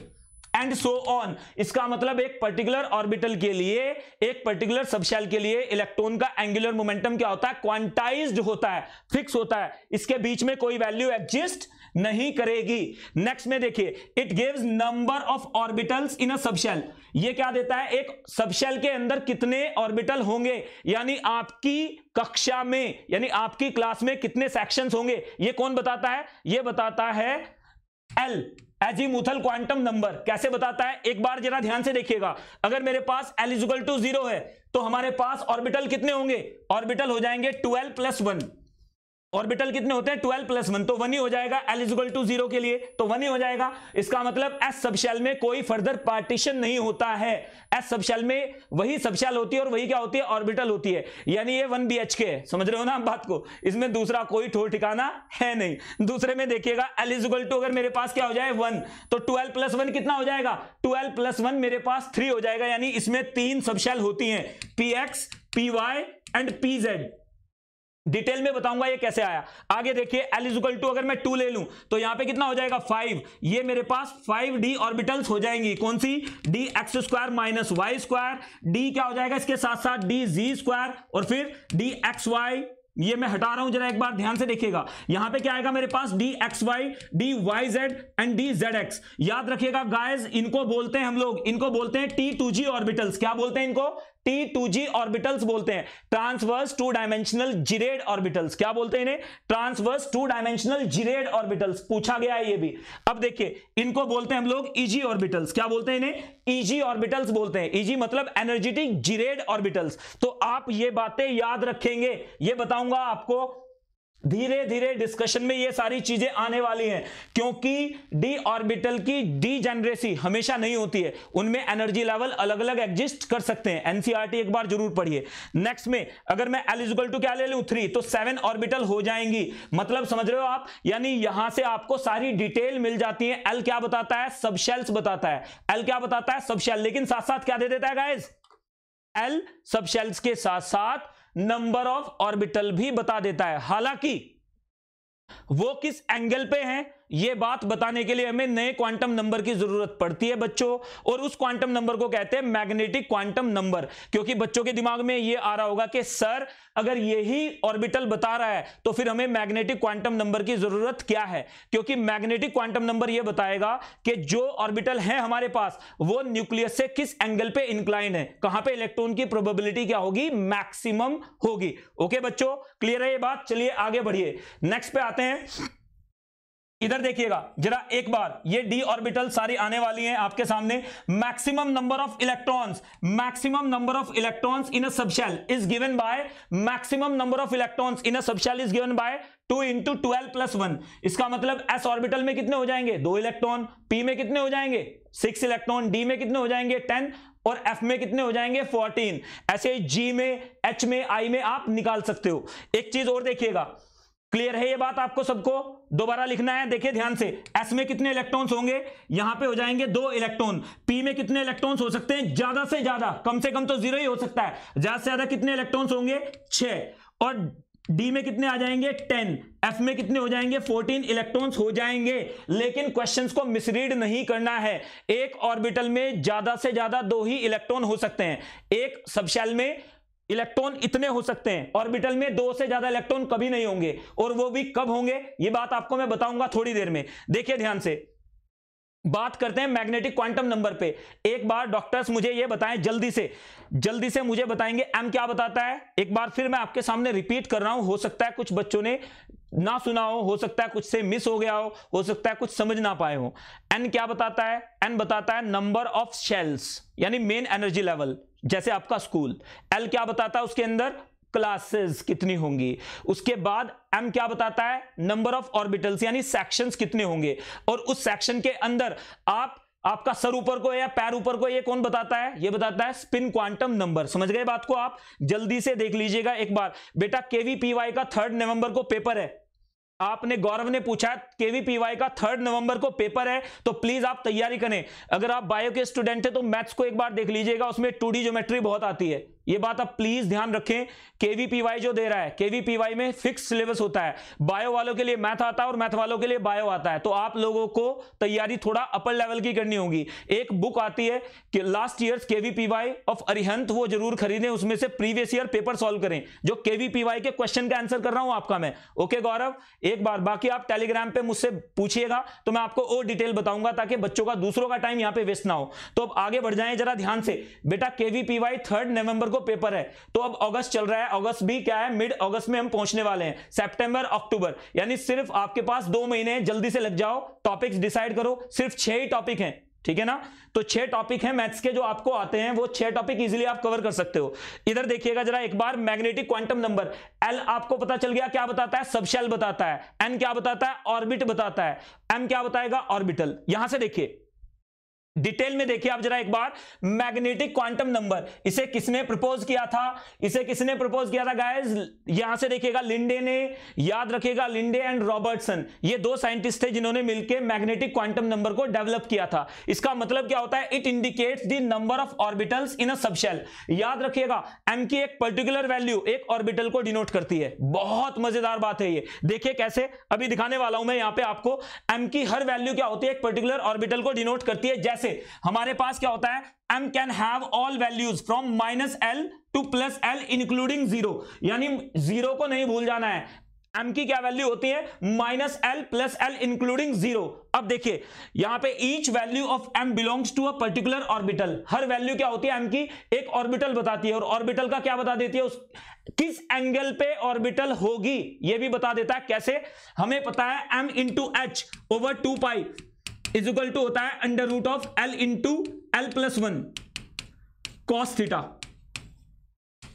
and so on इसका मतलब एक पर्टिकुलर ऑर्बिटल के लिए, एक पर्टिकुलर सबशेल के लिए इलेक्ट्रॉन का एंगुलर मोमेंटम क्या होता है? क्वांटाइज्ड होता है फिक्स होता है। इसके बीच में कोई वैल्यू एग्जिस्ट नहीं करेगी। नेक्स्ट में देखिए it gives number of orbitals in a subshell ये क्या देता है? एक सबशेल के अंदर कितने ऑर्बिटल होंगे? यानी आपकी कक्षा में, यानी आपकी क्लास में कितने सेक्शंस होंगे? ये कौन बताता है? ये बताता है एल एजीमुथल क्वांटम नंबर कैसे बताता है? एक बार जरा ध्यान से देखिएगा। अगर मेरे पास एलिजिबल टू ज़ीरो है तो हमारे पास ऑर्बिटल कितने होंगे? ऑर्बिटल हो जाएँगे ट्वेल्व प्लस वन ऑर्बिटल कितने होते हैं? ट्वेल्व प्लस वन तो वन ही हो जाएगा. एल इजिकल टू ज़ीरो के लिए. तो वन ही हो जाएगा. इसका मतलब एस सबशेल में कोई फर्दर पार्टीशन नहीं होता है. एस सबशेल में वही सबशेल होती है और वही क्या होती है? ऑर्बिटल होती है. यानी ये वन बी एच के समझ रहे हो ना बात को? इसमें दूसरा कोई ठोर ठिकाना है नहीं. दूसरे में देखिएगा एल इजिकल टू अगर मेरे पास क्या हो जाए? वन तो ट्वेल्व प्लस वन कितना हो जाएगा? ट्वेल्व प्लस वन मेरे पास थ्री हो जाएगा. यानी इसमें तीन सबशेल होती है. P X P Y and P Z detail में बताऊँगा ये कैसे आया। आगे देखिए एल इजिकल टू अगर मैं टू ले लूँ तो यहाँ पे कितना हो जाएगा फाइव ये मेरे पास फाइव डी ऑर्बिटल्स हो जाएँगी। कौन सी? D X square minus Y square D क्या हो जाएगा इसके साथ साथ डी जी स्क्वायर और फिर डी एक्स वाई ये मैं हटा रहा हूँ, जरा एक बार ध्यान से देखिएगा। यहाँ पे क्या आएगा मेरे पास? D X Y D Y Z and D Z X याद रखिएगा गाइस इनको बोलते हैं हम लोग। इनको बोलते हैं टी टू जी ऑर्बिटल्स क्या बोलते हैं इनको? टी टू जी ऑर्बिटल्स बोलते हैं। Transverse two dimensional gerade orbitals क्या बोलते हैं इन्हें? Transverse two dimensional gerade orbitals पूछा गया है ये भी। अब देखिए, इनको बोलते हैं हम लोग इजी ऑर्बिटल्स क्या बोलते हैं इन्हें? इजी ऑर्बिटल्स बोलते हैं। इजी मतलब एनर्जेटिक जिरेड ऑर्बिटल्स तो आप ये बातें याद रखेंगे। ये बताऊँगा आपको धीरे धीरे डिस्कशन में ये सारी चीज़ें आने वाली हैं, क्योंकि डी ऑर्बिटल की डी जनरेसी हमेशा नहीं होती है। उनमें एनर्जी लेवल अलग अलग एग्जिस्ट कर सकते हैं। एनसीआरटी एक बार ज़रूर पढ़िए। नेक्स्ट में, अगर मैं एलिजिबल टू क्या ले लूँ? थ्री तो सेवन ऑर्बिटल हो जाएँगी। मतलब समझ रहे हो आप? यानी यहाँ से आपको सारी डिटेल मिल जाती है। एल क्या बताता है? सबशेल्स बताता है। एल क्या बताता है? सबशेल लेकिन साथ साथ क्या दे देता है गाइज़ एल सबशेल्स के साथ साथ नंबर ऑफ़ ऑर्बिटल भी बता देता है। हालाँकि वो किस एंगल पे हैं? ये बात बताने के लिए हमें नए क्वांटम नंबर की ज़रूरत पड़ती है बच्चों, और उस क्वांटम नंबर को कहते हैं मैग्नेटिक क्वांटम नंबर क्योंकि बच्चों के दिमाग में ये आ रहा होगा कि, सर, अगर यही ऑर्बिटल बता रहा है तो फिर हमें मैग्नेटिक क्वांटम नंबर की ज़रूरत क्या है? क्योंकि मैग्नेटिक क्वांटम नंबर यह बताएगा कि जो ऑर्बिटल है हमारे पास, वो न्यूक्लियस से किस एंगल पे इंक्लाइन है? कहाँ पे इलेक्ट्रॉन की प्रोबेबिलिटी क्या होगी? मैक्सिमम होगी। ओके बच्चों क्लियर है ये बात? चलिए आगे बढ़िए। नेक्स्ट पे आते हैं। इधर देखिएगा, जरा एक बार, ये डी ऑर्बिटल सारी आने वाली हैं आपके सामने। Maximum number of electrons, maximum number of electrons in a subshell is given by, maximum number of electrons in a subshell is given by two into twelve plus one इसका मतलब S orbital में कितने हो जाएँगे? दो electron P में कितने हो जाएँगे? सिक्स इलेक्ट्रॉन डी में कितने हो जाएँगे? टेन, और एफ़ में कितने हो जाएँगे? फोर्टीन. ऐसे जी में एच में आई में आप निकाल सकते हो। एक चीज़ और देखिएगा क्लियर है ये बात आपको सबको? दोबारा लिखना है, देखिए ध्यान से। एस में कितने इलेक्ट्रॉन्स होंगे? यहाँ पे हो जाएँगे दो इलेक्ट्रॉन पी में कितने इलेक्ट्रॉन्स हो सकते हैं? ज़्यादा से ज़्यादा। कम से कम तो ज़ीरो ही हो सकता है। ज़्यादा से ज़्यादा कितने इलेक्ट्रॉन्स होंगे? छह। और डी में कितने आ जाएँगे? टेन एफ़ में कितने हो जाएँगे? फोर्टीन इलेक्ट्रॉन्स हो जाएँगे। लेकिन क्वेश्चंस को मिसरीड नहीं करना है। एक ऑर्बिटल में ज़्यादा से ज़्यादा दो ही इलेक्ट्रॉन हो सकते हैं। एक सबशेल में इलेक्ट्रॉन इतने हो सकते हैं, ऑर्बिटल में दो से ज़्यादा इलेक्ट्रॉन कभी नहीं होंगे, और वो भी कब होंगे, ये बात आपको मैं बताऊँगा थोड़ी देर में। देखिए ध्यान से, बात करते हैं मैग्नेटिक क्वांटम नंबर पे। एक बार डॉक्टर्स मुझे ये बताएँ जल्दी से जल्दी से मुझे बताएँगे एम क्या बताता है? एक बार फिर मैं आपके सामने रिपीट कर रहा हूँ, हो सकता है कुछ बच्चों ने ना सुना हो हो सकता है कुछ से मिस हो गया हो हो सकता है कुछ समझ ना पाए हो। एन क्या बताता है? एन बताता है नंबर ऑफ़ शेल्स यानी मेन एनर्जी लेवल जैसे आपका स्कूल एल क्या बताता है उसके अंदर? क्लासेस कितनी होंगी। उसके बाद एम क्या बताता है? नंबर ऑफ़ ऑर्बिटल्स यानी सेक्शंस कितने होंगे। और उस सेक्शन के अंदर आप, आपका सर ऊपर को या पैर ऊपर को ये कौन बताता है? ये बताता है स्पिन क्वांटम नंबर समझ गए बात को आप? जल्दी से देख लीजिएगा एक बार। बेटा केवीपीवाई का थर्ड नवंबर को पेपर है। आपने गौरव ने पूछा केवीपीवाई का थर्ड नवंबर को पेपर है तो प्लीज़ आप तैयारी करें। अगर आप बायो के स्टूडेंट है तो मैथ्स को एक बार देख लीजिएगा, उसमें टू ज्योमेट्री बहुत आती है। ये बात आप प्लीज़ ध्यान रखें, केवीपीवाई जो दे रहा है, केवीपीवाई में फिक्स सिलेबस होता है। बायो वालों के लिए मैथ आता है और मैथ वालों के लिए बायो आता है। तो आप लोगों को तैयारी थोड़ा अपर लेवल की करनी होगी। एक बुक आती है कि last year KVPY of Arihant वो ज़रूर खरीदें, उसमें से प्रीवियस ईयर पेपर सॉल्व करें, जो केवीपीवाई के क्वेश्चन का आंसर कर रहा हूँ आपका मैं। ओके गौरव, एक बार, बाकी आप टेलीग्राम पे मुझसे पूछिएगा तो मैं आपको और डिटेल बताऊँगा ताकि बच्चों का, दूसरों का टाइम यहाँ पे वेस्ट ना हो। तो अब आगे बढ़ जाए जरा ध्यान से। बेटा केवीपीवाई थर्ड नवंबर को पेपर है। तो अब अगस्त चल रहा है। अगस्त भी क्या है? मिड अगस्त में हम पहुँचने वाले हैं। सेप्टेंबर अक्टूबर यानी सिर्फ़ आपके पास दो महीने जल्दी से लग जाओ। टॉपिक्स डिसाइड करो। सिर्फ़ छह ही टॉपिक हैं। ठीक है ना? तो छह टॉपिक हैं मैथ्स के जो आपको आते हैं, वो छह टॉपिक इजीली आप कवर कर सकते हो। इधर देखिएगा जरा एक बार मैग्नेटिक क्वांटम नंबर एल आपको पता चल गया, क्या बताता है? सबशेल बताता है। एन क्या बताता है? ऑर्बिट बताता है। एम क्या बताएगा? ऑर्बिटल यहाँ से देखिए। डिटेल में देखिए आप जरा एक बार। मैग्नेटिक क्वांटम नंबर, इसे किसने प्रपोज किया था? इसे किसने प्रपोज किया था गाइस यहाँ से देखिएगा, लिंडे ने, याद रखिएगा, लिंडे एंड रॉबर्टसन, ये दो साइंटिस्ट थे जिन्होंने मिलकर मैग्नेटिक क्वांटम नंबर को डेवलप किया था। इसका मतलब क्या होता है? It indicates the number of orbitals in a subshell याद रखिएगा एम की एक पर्टिकुलर वैल्यू एक ऑर्बिटल को डिनोट करती है। बहुत मज़ेदार बात है ये। देखिए कैसे, अभी दिखाने वाला हूँ मैं यहाँ पे आपको। एम की हर वैल्यू क्या होती है? एक पर्टिकुलर ऑर्बिटल को डिनोट करती है, जैसे से। हमारे पास क्या होता है? M can have all values from minus L to plus L including zero यानी ज़ीरो को नहीं भूल जाना है। एम की क्या वैल्यू होती है? Minus L plus L including zero अब देखिए, यहाँ पे each value of M belongs to a particular orbital her value क्या होती है एम की? एक ऑर्बिटल बताती है और ऑर्बिटल का क्या बता देती है उस किस एंगल पे ऑर्बिटल होगी? ये भी बता देता है कैसे? हमें पता है M into H over two pi is equal to होता है under root of L into L plus one cos theta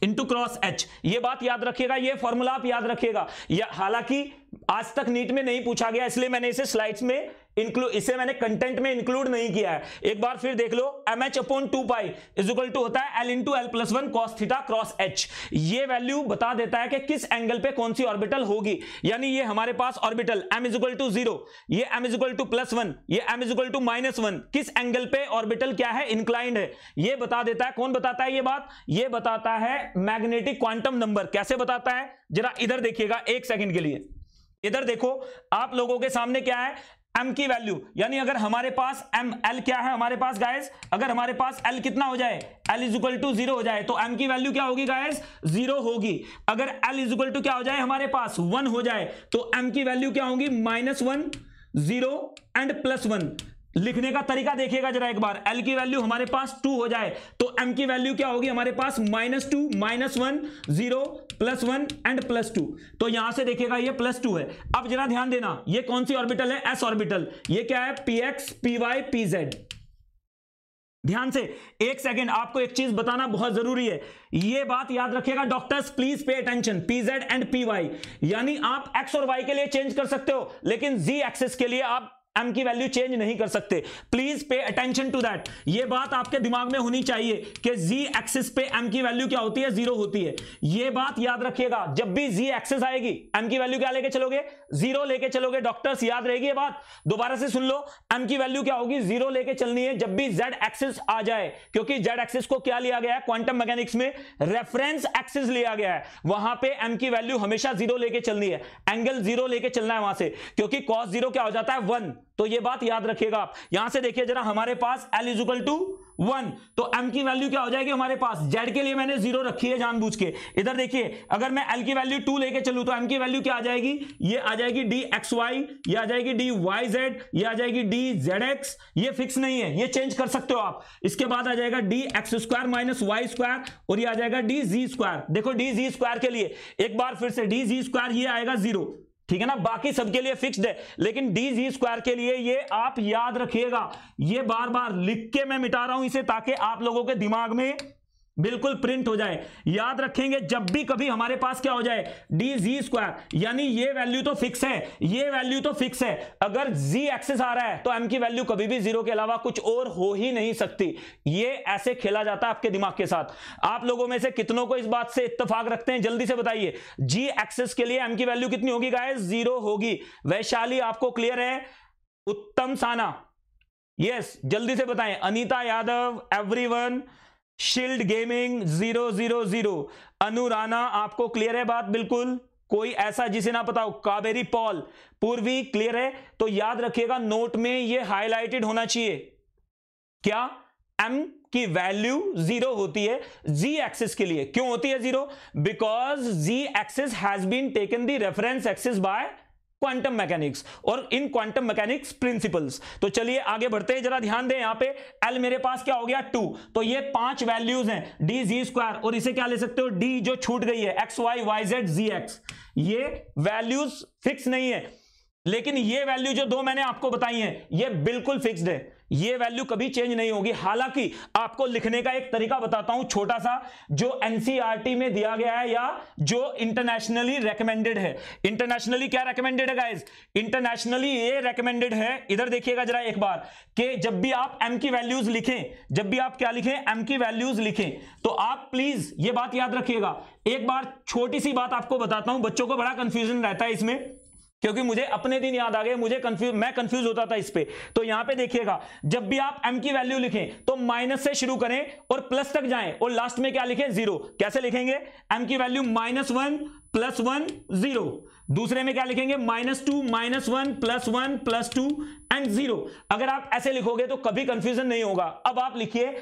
into cross H ये बात याद रखिएगा, ये फॉर्मूला आप याद रखिएगा। हालाँकि आज तक नीट में नहीं पूछा गया, इसलिए मैंने इसे स्लाइड्स में इंक्लूड इसे मैंने कंटेंट में इंक्लूड नहीं किया है। एक बार फिर देख लो M H upon two pi is equal to होता है L into L plus one cos theta cross H ये वैल्यू बता देता है कि किस एंगल पे कौन सी ऑर्बिटल होगी। यानी ये हमारे पास orbital M is equal to zero ये M is equal to plus one ये M is equal to minus one किस एंगल पे ऑर्बिटल क्या है? इंक्लाइंड है। ये बता देता है, कौन बताता है ये बात? ये बताता है मैग्नेटिक क्वांटम नंबर कैसे बताता है? जरा इधर देखिएगा, एक सेकंड के लिए। इधर देखो, आप लोगों के सामने क्या है? एम की वैल्यू यानी अगर हमारे पास एम एल क्या है हमारे पास गायस अगर हमारे पास एल कितना हो जाए? L is equal to zero हो जाए तो एम की वैल्यू क्या होगी गायस ज़ीरो होगी। अगर एल इज़ इक्वल टू क्या हो जाए हमारे पास? वन हो जाए तो एम की वैल्यू क्या होगी? Minus one zero and plus one लिखने का तरीका देखिएगा जरा एक बार। एल की वैल्यू हमारे पास टू हो जाए तो एम की वैल्यू क्या होगी? हमारे पास minus two minus one zero plus one and plus two तो यहाँ से देखिएगा ये प्लस टू है। अब जरा ध्यान देना, ये कौन सी ऑर्बिटल है? एस ऑर्बिटल ये क्या है? P x p y p z ध्यान से, एक सेकेंड आपको एक चीज़ बताना बहुत ज़रूरी है। ये बात याद रखिएगा doctors please pay attention p z and p y यानी आप एक्स और वाई के लिए चेंज कर सकते हो, लेकिन जी एक्सेस के लिए आप एम की वैल्यू चेंज नहीं कर सकते। Please pay attention to that ये बात आपके दिमाग में होनी चाहिए कि जी एक्सिस पे एम की वैल्यू क्या होती है? ज़ीरो होती है। ये बात याद रखिएगा। जब भी जी एक्सिस आएगी एम की वैल्यू क्या लेके चलोगे? ज़ीरो लेके चलोगे डॉक्टर्स याद रहेगी ये बात। दोबारा से सुन लो। एम की वैल्यू क्या होगी? ज़ीरो लेके चलनी है। जब भी जेड एक्सिस आ जाए, क्योंकि जेड एक्सिस को क्या लिया गया है? क्वांटम मैकेनिक्स में रेफरेंस एक्सिस लिया गया है। वहाँ पे एम की वैल्यू हमेशा ज़ीरो लेके चलनी है। एंगल ज़ीरो लेके चलना है वहाँ से। क्योंकि कॉस ज़ीरो क्या हो जाता है? वन तो ये बात याद रखिएगा आप। यहाँ से देखिए जरा, हमारे पास एल इजुकल टू वन तो एम की वैल्यू क्या हो जाएगी हमारे पास? जेड के लिए मैंने ज़ीरो रखी है जानबूझ के। इधर देखिए, अगर मैं एल की वैल्यू टू लेके चलूँ तो एम की वैल्यू क्या आ जाएगी? ये आ जाएगी डी एक्स वाई ये आ जाएगी डी वाई जेड ये आ जाएगी डी जेड एक्स ये फिक्स नहीं है, ये चेंज कर सकते हो आप। इसके बाद आ जाएगा d x square minus y square और ये आ जाएगा डी जी स्क्वायर देखो डी जी स्क्वायर के लिए, एक बार फिर से डी जी स्क्वायर ये आएगा ज़ीरो ठीक है ना? बाकी सबके लिए फिक्स्ड है। लेकिन डी जी स्क्वायर के लिए ये आप याद रखिएगा। ये बार बार लिख के मैं मिटा रहा हूँ इसे ताकि आप लोगों के दिमाग में बिल्कुल प्रिंट हो जाए। याद रखेंगे, जब भी कभी हमारे पास क्या हो जाए डी जी स्क्वायर यानी ये वैल्यू तो फिक्स है, ये वैल्यू तो फिक्स है। अगर जी एक्सेस आ रहा है तो एम की वैल्यू कभी भी ज़ीरो के अलावा कुछ और हो ही नहीं सकती। ये ऐसे खेला जाता है आपके दिमाग के साथ। आप लोगों में से कितनों को इस बात से इतफाक रखते हैं? जल्दी से बताइए। जी एक्सेस के लिए एम की वैल्यू कितनी होगी गाय ज़ीरो होगी। वैशाली, आपको क्लियर है? उत्तम साना। यस जल्दी से बताएँ। Anita Yadav everyone shield gaming zero zero zero Anurana आपको क्लियर है बात? बिल्कुल। कोई ऐसा जिसे ना पता हो, कावेरी पॉल। पूर्वी क्लियर है तो याद रखिएगा नोट में ये हाईलाइटेड होना चाहिए। क्या? एम की वैल्यू ज़ीरो होती है जी एक्सिस के लिए। क्यों होती है zero because z axis has been taken the reference axis by quantum mechanics और इन क्वांटम मैकेनिक्स प्रिंसिपल्स तो चलिए आगे बढ़ते हैं, जरा ध्यान दें यहाँ पे। एल मेरे पास क्या हो गया? टू तो ये पाँच वैल्यूज़ हैं डी जी स्क्वायर और इसे क्या ले सकते हो? डी जो छूट गई है x y y z z x ये वैल्यूज़ फिक्स नहीं है, लेकिन ये वैल्यू जो दो मैंने आपको बताई है, ये बिल्कुल फिक्स्ड है। ये वैल्यू कभी चेंज नहीं होगी। हालाँकि आपको लिखने का एक तरीका बताता हूँ छोटा सा, जो एनसीईआरटी में दिया गया है या जो इंटरनेशनली रेकमेंडेड है। इंटरनेशनली क्या रेकमेंडेड है गाइस इंटरनेशनली ये रेकमेंडेड है। इधर देखिएगा जरा एक बार कि जब भी आप एम की वैल्यूज़ लिखें, जब भी आप क्या लिखें एम की वैल्यूज़ लिखें तो आप प्लीज़ ये बात याद रखिएगा। एक बार छोटी सी बात आपको बताता हूँ, बच्चों को बड़ा कंफ्यूजन रहता है इसमें। क्योंकि मुझे अपने दिन याद आ गए, मुझे कंफ्यूज मैं कंफ्यूज होता था इस पे। तो यहाँ पे देखिएगा, जब भी आप एम की वैल्यू लिखें तो माइनस से शुरू करें और प्लस तक जाएँ और लास्ट में क्या लिखें? ज़ीरो कैसे लिखेंगे? एम की value minus one plus one zero दूसरे में क्या लिखेंगे? Minus two minus one plus one plus two and zero अगर आप ऐसे लिखोगे तो कभी कंफ्यूजन नहीं होगा। अब आप लिखिए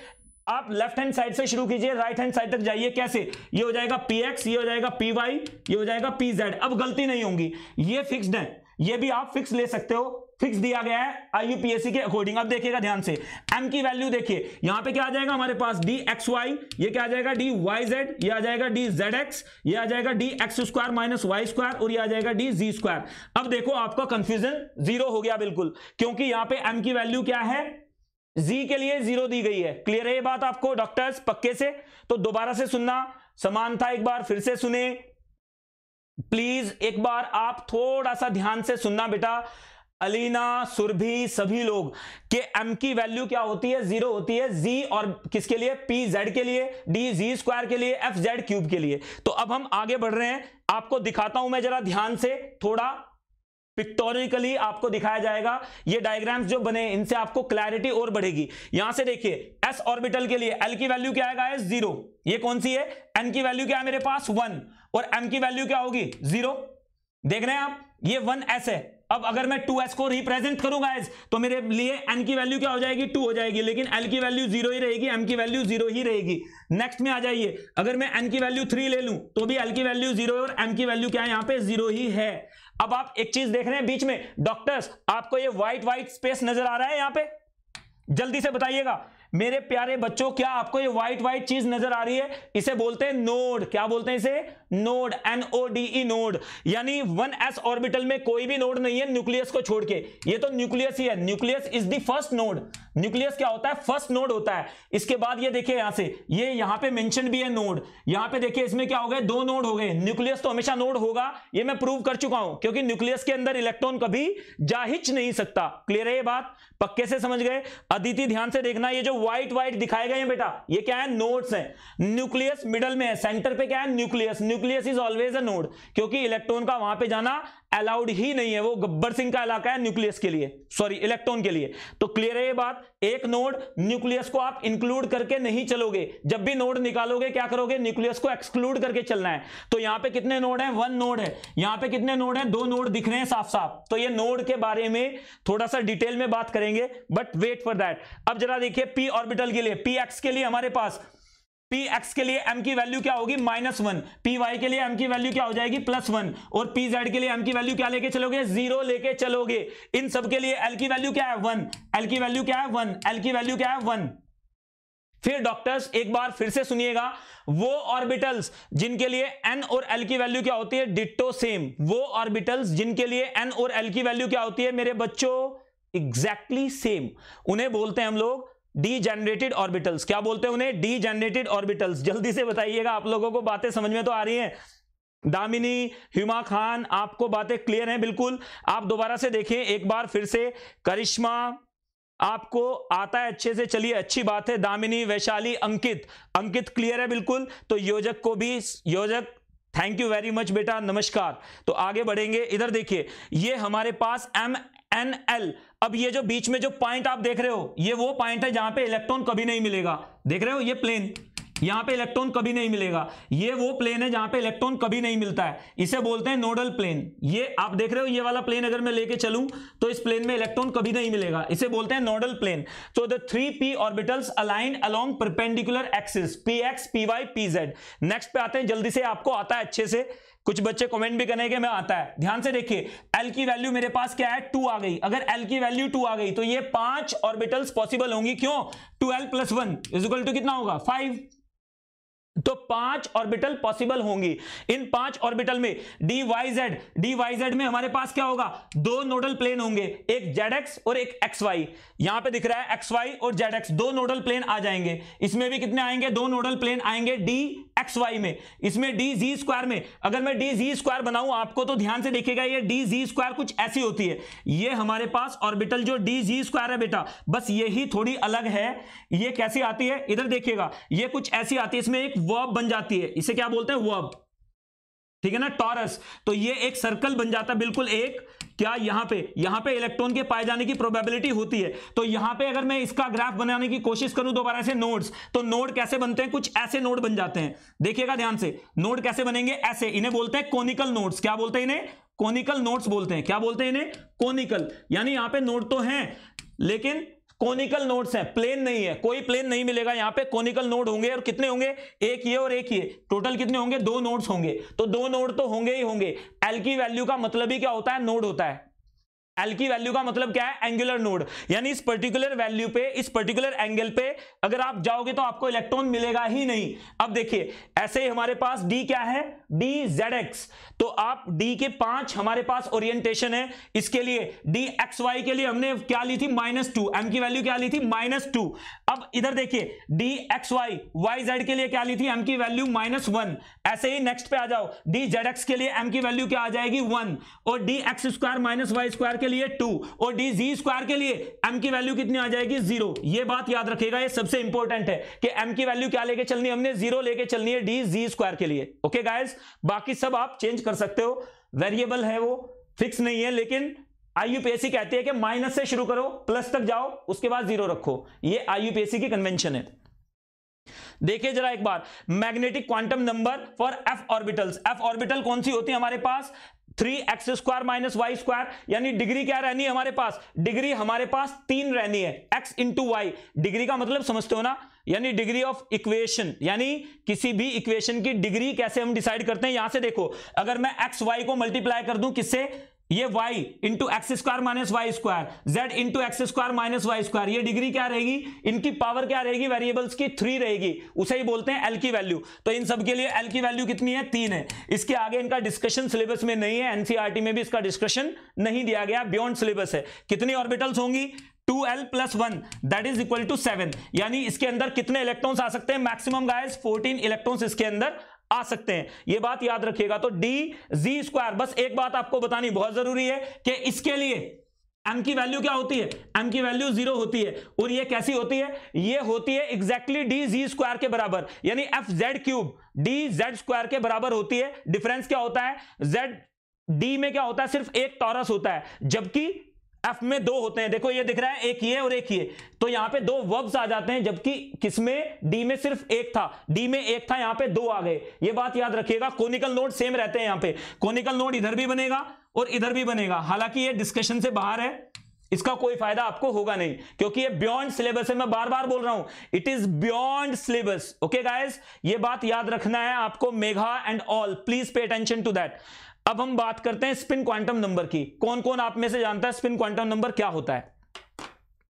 आप लेफ़्ट हैंड साइड से शुरू कीजिए राइट हैंड साइड तक जाइए, कैसे? ये हो जाएगा पी एक्स ये हो जाएगा पी वाई ये हो जाएगा पी जेड अब गलती नहीं होंगी। ये फिक्स्ड है। ये भी आप फिक्स ले सकते हो। फिक्स दिया गया है आईयूपीएससी के अकॉर्डिंग अब देखिएगा ध्यान से। एम की वैल्यू देखिए। यहाँ पे क्या आ जाएगा हमारे पास? डी एक्स वाई ये क्या आ जाएगा? डी वाई जेड ये आ जाएगा डी जेड एक्स ये आ जाएगा d x square minus y square और ये आ जाएगा डी जी स्क्वायर अब देखो आपका कंफ्यूजन ज़ीरो हो गया बिल्कुल। क्योंकि यहाँ पे एम की वैल्यू क्या है? जी के लिए ज़ीरो दी गई है। क्लियर है ये बात आपको डॉक्टर्स पक्के से? तो दोबारा से सुनना। समान था एक बार, फिर से सुने। प्लीज़ एक बार आप थोड़ा सा ध्यान से सुनना बेटा। अलीना, सुरभि, सभी लोग, के एम की वैल्यू क्या होती है? ज़ीरो होती है। जी और किसके लिए? पी जेड के लिए डी जी स्क्वायर के लिए एफ़ जेड क्यूब के लिए। तो अब हम आगे बढ़ रहे हैं। आपको दिखाता हूँ मैं जरा ध्यान से, थोड़ा। पिक्टोरिकली आपको दिखाया जाएगा। ये डायग्राम्स जो बने, इनसे आपको क्लैरिटी और बढ़ेगी। यहाँ से देखिए एस ऑर्बिटल के लिए एल की वैल्यू क्या एस ज़ीरो ये कौन सी है? एन की वैल्यू क्या है मेरे पास? वन और एम की वैल्यू क्या होगी? ज़ीरो देख रहे हैं आप? ये वन एस है। अब अगर मैं टू एस को रिप्रेजेंट करूँगा एस तो मेरे लिए एन की वैल्यू क्या हो जाएगी? टू हो जाएगी। लेकिन एल की वैल्यू ज़ीरो ही रहेगी एम की वैल्यू ज़ीरो ही रहेगी। नेक्स्ट में आ जाइए। अगर मैं एन की वैल्यू थ्री ले लूँ तो भी एल की वैल्यू ज़ीरो और एम की वैल्यू क्या है? यहाँ पे ज़ीरो ही है। अब आप एक चीज़ देख रहे हैं बीच में। डॉक्टर्स, आपको ये व्हाइट व्हाइट स्पेस नज़र आ रहा है यहाँ पे। जल्दी से बताइएगा। मेरे प्यारे बच्चों, क्या आपको ये व्हाइट व्हाइट चीज़ नज़र आ रही है? इसे बोलते हैं नोड क्या बोलते हैं इसे? Node n o d node यानी वन एस ऑर्बिटल में कोई भी नोड नहीं है न्यूक्लियस को छोड़ के। ये तो न्यूक्लियस ही है। Nucleus is the first node nucleus क्या होता है? फ़र्स्ट नोड होता है। इसके बाद ये देखिए यहाँ से। ये यहाँ पे मेंशन भी है नोड यहाँ पे देखिए इसमें क्या हो गए? दो नोड हो गए। न्यूक्लियस तो हमेशा नोड होगा। ये मैं प्रूव कर चुका हूँ। क्योंकि न्यूक्लियस के अंदर इलेक्ट्रॉन कभी जा हिच नहीं सकता। क्लियर है ये बात? पक्के से समझ गए? अदिति, ध्यान से देखना, ये जो व्हाइट व्हाइट दिखाए गए हैं बेटा, ये क्या है? नोड्स हैं। न्यूक्लियस मिडल में है सेंटर पे क्या है? Nucleus nucleus is always a node क्योंकि इलेक्ट्रॉन का वहाँ पे जाना अलाउड ही नहीं है वो गब्बर सिंह का इलाका है न्यूक्लियस के लिए सॉरी इलेक्ट्रॉन के लिए। तो क्लियर है ये बात? एक नोड न्यूक्लियस को आप इंक्लूड करके नहीं चलोगे। जब भी नोड निकालोगे, क्या करोगे? न्यूक्लियस को एक्सक्लूड करके चलना है। तो यहाँ पे कितने नोड है? वन नोड है। यहाँ पे कितने नोड है? दो नोड दिख रहे हैं साफ़ साफ़ तो ये नोड के बारे में थोड़ा सा डिटेल में बात करेंगे बट वेट फॉर दैट अब जरा देखिए पी ऑर्बिटल के लिए पी एक्स के लिए हमारे पास पी एक्स के लिए एम की वैल्यू क्या होगी? माइनस वन पी वाई के लिए एम की वैल्यू क्या हो जाएगी? प्लस वन और पी जेड के लिए एम की वैल्यू क्या लेके चलोगे? ज़ीरो लेके चलोगे. इन सब के लिए एल की वैल्यू क्या है? वन एल की वैल्यू क्या है? वन एल की वैल्यू क्या है? वन फिर डॉक्टर्स एक बार फिर से सुनिएगा। वो ऑर्बिटल्स जिनके लिए एन और एल की वैल्यू क्या होती है? डिट्टो सेम वो ऑर्बिटल्स जिनके लिए एन और एल की वैल्यू क्या होती है? मेरे बच्चों एग्जैक्टली exactly सेम उन्हें बोलते हैं हम लोग डी जनरेटेड ऑर्बिटल्स क्या बोलते हैं उन्हें? डी जनरेटेड ऑर्बिटल्स जल्दी से बताइएगा आप लोगों को, बातें समझ में तो आ रही हैं। दामिनी, हुमा खान, आपको बातें क्लियर हैं बिल्कुल। आप दोबारा से देखें, एक बार फिर से, करिश्मा, आपको आता है अच्छे से, चलिए, अच्छी बात है। दामिनी, वैशाली, अंकित। अंकित क्लियर है बिल्कुल। तो योजक को भी, योजक थैंक यू वेरी मच बेटा, नमस्कार। तो आगे बढ़ेंगे, इधर देखिए, ये हमारे पास एम एन एल अब ये जो बीच में जो पॉइंट आप देख रहे हो, ये वो पॉइंट है जहाँ पे इलेक्ट्रॉन कभी नहीं मिलेगा। देख रहे हो? ये प्लेन यहाँ पे इलेक्ट्रॉन कभी नहीं मिलेगा। ये वो प्लेन है जहाँ पे इलेक्ट्रॉन कभी नहीं मिलता है। इसे बोलते हैं नोडल प्लेन ये आप देख रहे हो? ये वाला प्लेन अगर मैं लेके चलूँ तो इस प्लेन में इलेक्ट्रॉन कभी नहीं मिलेगा। इसे बोलते हैं नोडल प्लेन तो the three p orbitals align along perpendicular axis p x p y p z next पे आते हैं। जल्दी से आपको आता है अच्छे से। कुछ बच्चे कमेंट भी करेंगे मैं आता है। ध्यान से देखिए एल की वैल्यू मेरे पास क्या है? टू आ गई। अगर एल की वैल्यू टू आ गई तो ये पाँच ऑर्बिटल्स पॉसिबल होंगी। क्यों? Two l plus one equal to कितना होगा? फाइव तो पाँच ऑर्बिटल पॉसिबल होंगी। इन पाँच ऑर्बिटल में d y z d y z में हमारे पास क्या होगा? दो नोडल प्लेन होंगे। एक जेड एक्स और एक एक्स वाई यहाँ पे दिख रहा है एक्स वाई और जेड एक्स दो नोडल प्लेन आ जाएँगे। इसमें भी कितने आएँगे? दो नोडल प्लेन आएँगे। डी एक्स वाई में, इसमें डी जी स्क्वायर में। अगर मैं डी जी स्क्वायर बनाऊँ, आपको तो ध्यान से देखिएगा, ये डी जी स्क्वायर कुछ ऐसी होती है। ये हमारे पास ऑर्बिटल जो डी जी स्क्वायर है बेटा, बस यही थोड़ी अलग है। ये कैसी आती है? इधर देखिएगा, ये कुछ ऐसी आती है, इसमें एक वर्ब बन जाती है। इसे क्या बोलते हैं? वर्ब ठीक है ना? टॉरस तो ये एक सर्कल बन जाता है, बिल्कुल एक क्या यहाँ पे यहाँ पे इलेक्ट्रॉन के पाए जाने की प्रोबेबिलिटी होती है? तो यहाँ पे अगर मैं इसका ग्राफ बनाने की कोशिश करूँ दोबारा से नोड्स तो नोड कैसे बनते हैं? कुछ ऐसे नोड बन जाते हैं। देखिएगा ध्यान से नोड कैसे बनेंगे? ऐसे, इन्हें बोलते हैं कोनिकल नोड्स क्या बोलते हैं इन्हें? कोनिकल नोड्स बोलते हैं। क्या बोलते हैं इन्हें? कोनिकल यानी यहाँ पर नोड तो है, लेकिन कोनिकल नोड्स हैं। प्लेन नहीं है। कोई प्लेन नहीं मिलेगा यहाँ पे। कोनिकल नोड होंगे और कितने होंगे? एक ये और एक ये। टोटल कितने होंगे? दो नोड्स होंगे। तो दो नोड तो होंगे ही होंगे। एल की वैल्यू का मतलब ही क्या होता है? नोड होता है। एल की वैल्यू का मतलब क्या है? एंगुलर नोड यानी इस पर्टिकुलर वैल्यू पे, इस पर्टिकुलर एंगल पे अगर आप जाओगे तो आपको इलेक्ट्रॉन मिलेगा ही नहीं। अब देखिए, ऐसे ही हमारे पास डी क्या है? डी जेड एक्स तो आप डी के पाँच हमारे पास ओरिएंटेशन है। इसके लिए डी एक्स वाई के लिए हमने क्या ली थी? माइनस टू एम की वैल्यू क्या ली थी? माइनस टू अब इधर देखिए d x y y z के लिए क्या ली थी? एम की वैल्यू माइनस वन ऐसे ही नेक्स्ट पे आ जाओ। डी जेड एक्स के लिए एम की वैल्यू क्या आ जाएगी? वन और d x square minus y square के लिए टू और डी जी स्क्वायर के लिए एम की वैल्यू कितनी आ जाएगी? ज़ीरो ये बात याद रखेगा ये सबसे इंपॉर्टेंट है कि एम की वैल्यू क्या लेके चलनी है? हमने ज़ीरो लेके चलनी है डी जी स्क्वायर के लिए। ओके गाइस बाकी सब आप चेंज कर सकते हो। वेरिएबल है वो फिक्स नहीं है, लेकिन आईयूपीएससी कहती है कि माइनस से शुरू करो प्लस तक जाओ, उसके बाद ज़ीरो रखो। ये आईयूपीएससी की कन्वेंशन है। देखिए जरा एक बार magnetic quantum number for f orbitals f orbital कौन सी होती है हमारे पास? Three x square minus y square, यानी डिग्री क्या रहनी है हमारे पास? डिग्री हमारे पास तीन रहनी है, एक्स इंटू वाई। डिग्री का मतलब समझते हो ना? यानी डिग्री ऑफ़ इक्वेशन, यानी किसी भी इक्वेशन की डिग्री कैसे हम डिसाइड करते हैं? यहाँ से देखो, अगर मैं एक्स वाई को मल्टीप्लाई कर दूँ, किससे? ये y into x square minus y square z into x square minus y square ये डिग्री क्या रहेगी? इनकी पावर क्या रहेगी? वेरिएबल्स की थ्री रहेगी। उसे ही बोलते हैं एल की वैल्यू तो इन सब के लिए एल की वैल्यू कितनी है? तीन है। इसके आगे इनका डिस्कशन सिलेबस में नहीं है। एनसीआरटी में भी इसका डिस्कशन नहीं दिया गया। बियॉन्ड सिलेबस है। कितनी ऑर्बिटल्स होंगी? Two l plus one that is equal to seven यानी इसके अंदर कितने इलेक्ट्रॉन्स आ सकते हैं? मैक्सिमम गाइस फोर्टीन इलेक्ट्रॉन्स इसके अंदर आ सकते हैं। ये बात याद रखिएगा तो डी जी स्क्वायर बस एक बात आपको बतानी बहुत ज़रूरी है कि इसके लिए एम की वैल्यू क्या होती है? एम की वैल्यू ज़ीरो होती है। और ये कैसी होती है? ये होती है एग्जैक्टली डी जी स्क्वायर के बराबर। यानी f z cube d z square के बराबर होती है। डिफरेंस क्या होता है? जेड डी में क्या होता है? सिर्फ़ एक टॉरस होता है। जबकि एफ़ में दो होते हैं। देखो, ये दिख रहा है, एक ये और एक ये। तो यहाँ पे दो वर्ब्स आ जाते हैं, जबकि किसमें? डी में सिर्फ़ एक था। डी में एक था, यहाँ पे दो आ गए। ये बात याद रखिएगा कोनिकल नोड सेम रहते हैं यहाँ पे। कोनिकल नोड इधर भी बनेगा और इधर भी बनेगा। हालाँकि ये डिस्कशन से बाहर है, इसका कोई फ़ायदा आपको होगा नहीं, क्योंकि ये बियॉन्ड सिलेबस है। मैं बार बार बोल रहा हूँ it is beyond syllabus okay guys ये बात याद रखना है आपको Megha and all please pay attention to that अब हम बात करते हैं स्पिन क्वांटम नंबर की। कौन कौन आप में से जानता है स्पिन क्वांटम नंबर क्या होता है?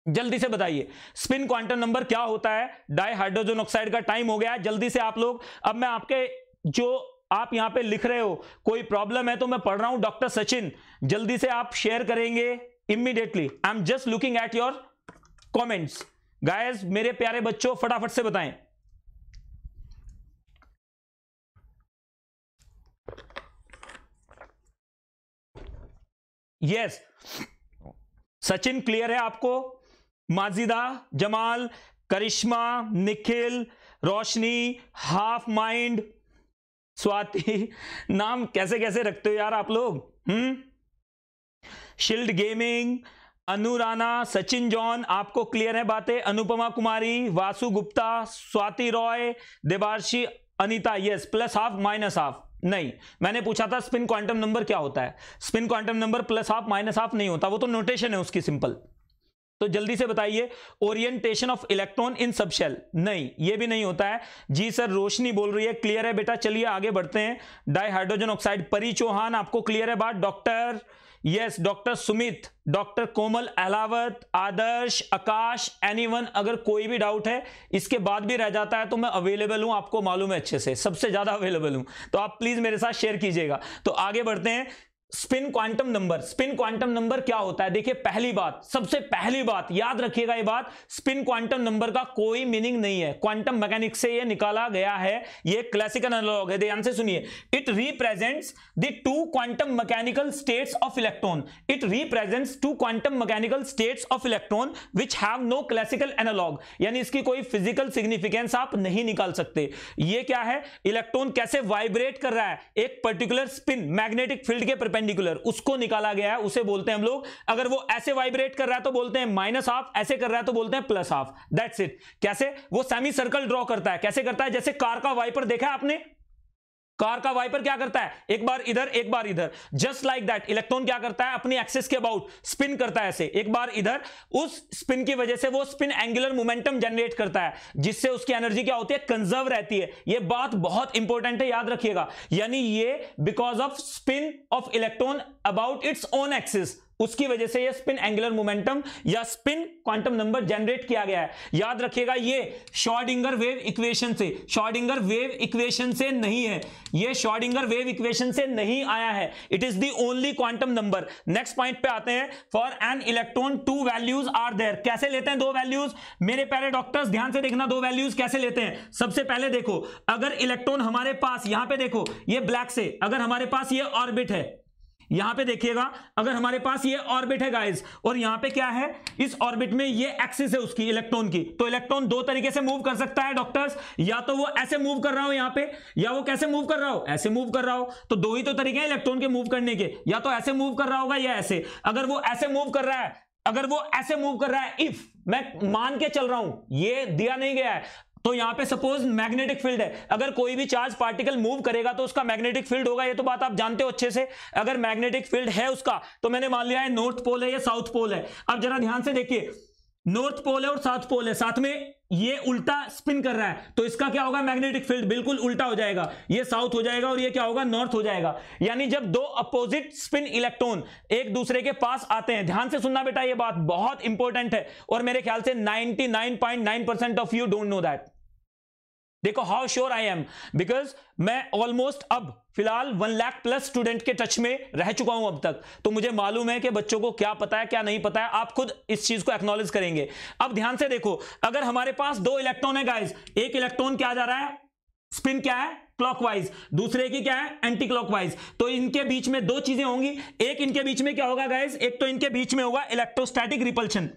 जल्दी से बताइए। स्पिन क्वांटम नंबर क्या होता है? डाई हाइड्रोजन ऑक्साइड का टाइम हो गया है। जल्दी से आप लोग, अब मैं आपके जो आप यहाँ पे लिख रहे हो, कोई प्रॉब्लम है तो मैं पढ़ रहा हूँ डॉक्टर सचिन। जल्दी से आप शेयर करेंगे immediately I am just looking at your comments guys मेरे प्यारे बच्चों, फटाफट से बताएँ। यस सचिन क्लियर है आपको? माजिदा, जमाल, करिश्मा, निखिल, रोशनी हाफ़ माइंड स्वाति, नाम कैसे कैसे रखते हो यार आप लोग? हम्म? Shield gaming Anurana Sachin John, आपको क्लियर है बातें? Anupama Kumari, Vasu Gupta, Swati Roy Devarshi Anita yes plus half minus half नहीं, मैंने पूछा था स्पिन क्वांटम नंबर क्या होता है? Spin quantum number plus half minus half नहीं होता, वो तो नोटेशन है उसकी सिंपल तो जल्दी से बताइए ओरिएंटेशन ऑफ़ इलेक्ट्रॉन इन सब शेल नहीं, ये भी नहीं होता है। जी सर, रोशनी बोल रही है क्लियर है बेटा, चलिए आगे बढ़ते हैं। डाई हाइड्रोजन ऑक्साइड परी चौहान आपको क्लियर है बात? Doctor yes doctor Sumit doctor Komal Alawat Adarsh Akash anyone अगर कोई भी डाउट है, इसके बाद भी रह जाता है तो मैं अवेलेबल हूँ, आपको मालूम है अच्छे से, सबसे ज़्यादा अवेलेबल हूँ। तो आप प्लीज़ मेरे साथ शेयर कीजिएगा। तो आगे बढ़ते हैं। Spin quantum number, spin quantum number क्या होता है? देखिए, पहली बात, सबसे पहली बात, याद रखिएगा ये बात, स्पिन क्वांटम नंबर का कोई मीनिंग नहीं है। क्वांटम मैकेनिक्स से ये निकाला गया है, ये क्लासिकल एनालॉग है, ध्यान से सुनिए। It represents the two quantum mechanical states of electron it represents two quantum mechanical states of electron which have no classical analog यानी इसकी कोई फ़िज़िकल सिग्निफिकेंस आप नहीं निकाल सकते। ये क्या है? इलेक्ट्रॉन कैसे वाइब्रेट कर रहा है? एक पर्टिकुलर स्पिन मैग्नेटिक फ़ील्ड के परपेंडिकुलर उसको निकाला गया है, उसे बोलते हैं हम लोग, अगर वो ऐसे वाइब्रेट कर रहा है तो बोलते हैं माइनस हाफ़ ऐसे कर रहा है तो बोलते हैं प्लस हाफ़ दैट्स इट कैसे? वो सेमी सर्कल ड्रॉ करता है, कैसे करता है? जैसे कार का वाइपर देखा है आपने? कार का वाइपर क्या करता है? एक बार इधर, एक बार इधर। जस्ट लाइक दैट इलेक्ट्रॉन क्या करता है? अपनी एक्सेस के अबाउट स्पिन करता है ऐसे। एक बार इधर, उस स्पिन की वजह से वो स्पिन एंगुलर मोमेंटम जनरेट करता है, जिससे उसकी एनर्जी क्या होती है? कंजर्व रहती है। ये बात बहुत इंपॉर्टेंट है, याद रखिएगा। यानी ये because of spin of electron about its own axis उसकी वजह से ये स्पिन एंगुलर मोमेंटम या स्पिन क्वांटम नंबर जनरेट किया गया है। याद रखिएगा, ये शॉर्डिंगर वेव इक्वेशन से शॉर्डिंगर वेव इक्वेशन से नहीं है। ये शॉर्डिंगर वेव इक्वेशन से नहीं आया है। It is the only quantum number next point पे आते हैं। For an electron two values are there कैसे लेते हैं दो वैल्यूज़ मेरे पहले डॉक्टर्स ध्यान से देखना दो वैल्यूज़ कैसे लेते हैं। सबसे पहले देखो, अगर इलेक्ट्रॉन हमारे पास, यहाँ पे देखो, ये ब्लैक से, अगर हमारे पास ये ऑर्बिट है यहाँ पे देखिएगा, अगर हमारे पास ये ऑर्बिट है गाइस और यहाँ पे क्या है? इस ऑर्बिट में ये एक्सिस है उसकी इलेक्ट्रॉन की। तो इलेक्ट्रॉन दो तरीके से मूव कर सकता है डॉक्टर्स या तो वो ऐसे मूव कर रहा हो यहाँ पे, या वो कैसे मूव कर रहा हो? ऐसे मूव कर रहा हो। तो दो ही तो तरीके हैं इलेक्ट्रॉन के मूव करने के। या तो ऐसे मूव कर रहा होगा या ऐसे। अगर वो ऐसे मूव कर रहा है, अगर वो ऐसे मूव कर रहा है इफ़ मैं मान के चल रहा हूँ, ये दिया नहीं गया है। तो यहाँ पे सपोज़ मैग्नेटिक फ़ील्ड है। अगर कोई भी चार्ज पार्टिकल मूव करेगा तो उसका मैग्नेटिक फ़ील्ड होगा, ये तो बात आप जानते हो अच्छे से। अगर मैग्नेटिक फ़ील्ड है उसका तो मैंने मान लिया है नॉर्थ पोल है, या साउथ पोल है। अब जरा ध्यान से देखिए नॉर्थ पोल है और साउथ पोल है। साथ में ये उल्टा स्पिन कर रहा है। तो इसका क्या होगा? मैग्नेटिक फ़ील्ड बिल्कुल उल्टा हो जाएगा। ये साउथ हो जाएगा और ये क्या होगा? नॉर्थ हो जाएगा। यानी जब दो अपोजिट स्पिन इलेक्ट्रॉन एक दूसरे के पास आते हैं, ध्यान से सुनना बेटा ये बात, बहुत इंपॉर्टेंट है। और मेरे ख्याल से 99.9% of you don't know that देखो how sure I am because मैं ऑलमोस्ट अब, फ़िलहाल वन लाख प्लस स्टूडेंट के टच में रह चुका हूँ अब तक। तो मुझे मालूम है कि बच्चों को क्या पता है, क्या नहीं पता है। आप खुद इस चीज़ को एक्नॉलेज करेंगे। अब ध्यान से देखो, अगर हमारे पास दो इलेक्ट्रॉन है गाइज़ एक इलेक्ट्रॉन क्या जा रहा है? स्पिन क्या है? क्लॉकवाइज दूसरे की क्या है? एंटी क्लॉकवाइज तो इनके बीच में दो चीज़ें होंगी। एक इनके बीच में क्या होगा गाइज़ एक तो इनके बीच में होगा इलेक्ट्रोस्टैटिक रिपल्शन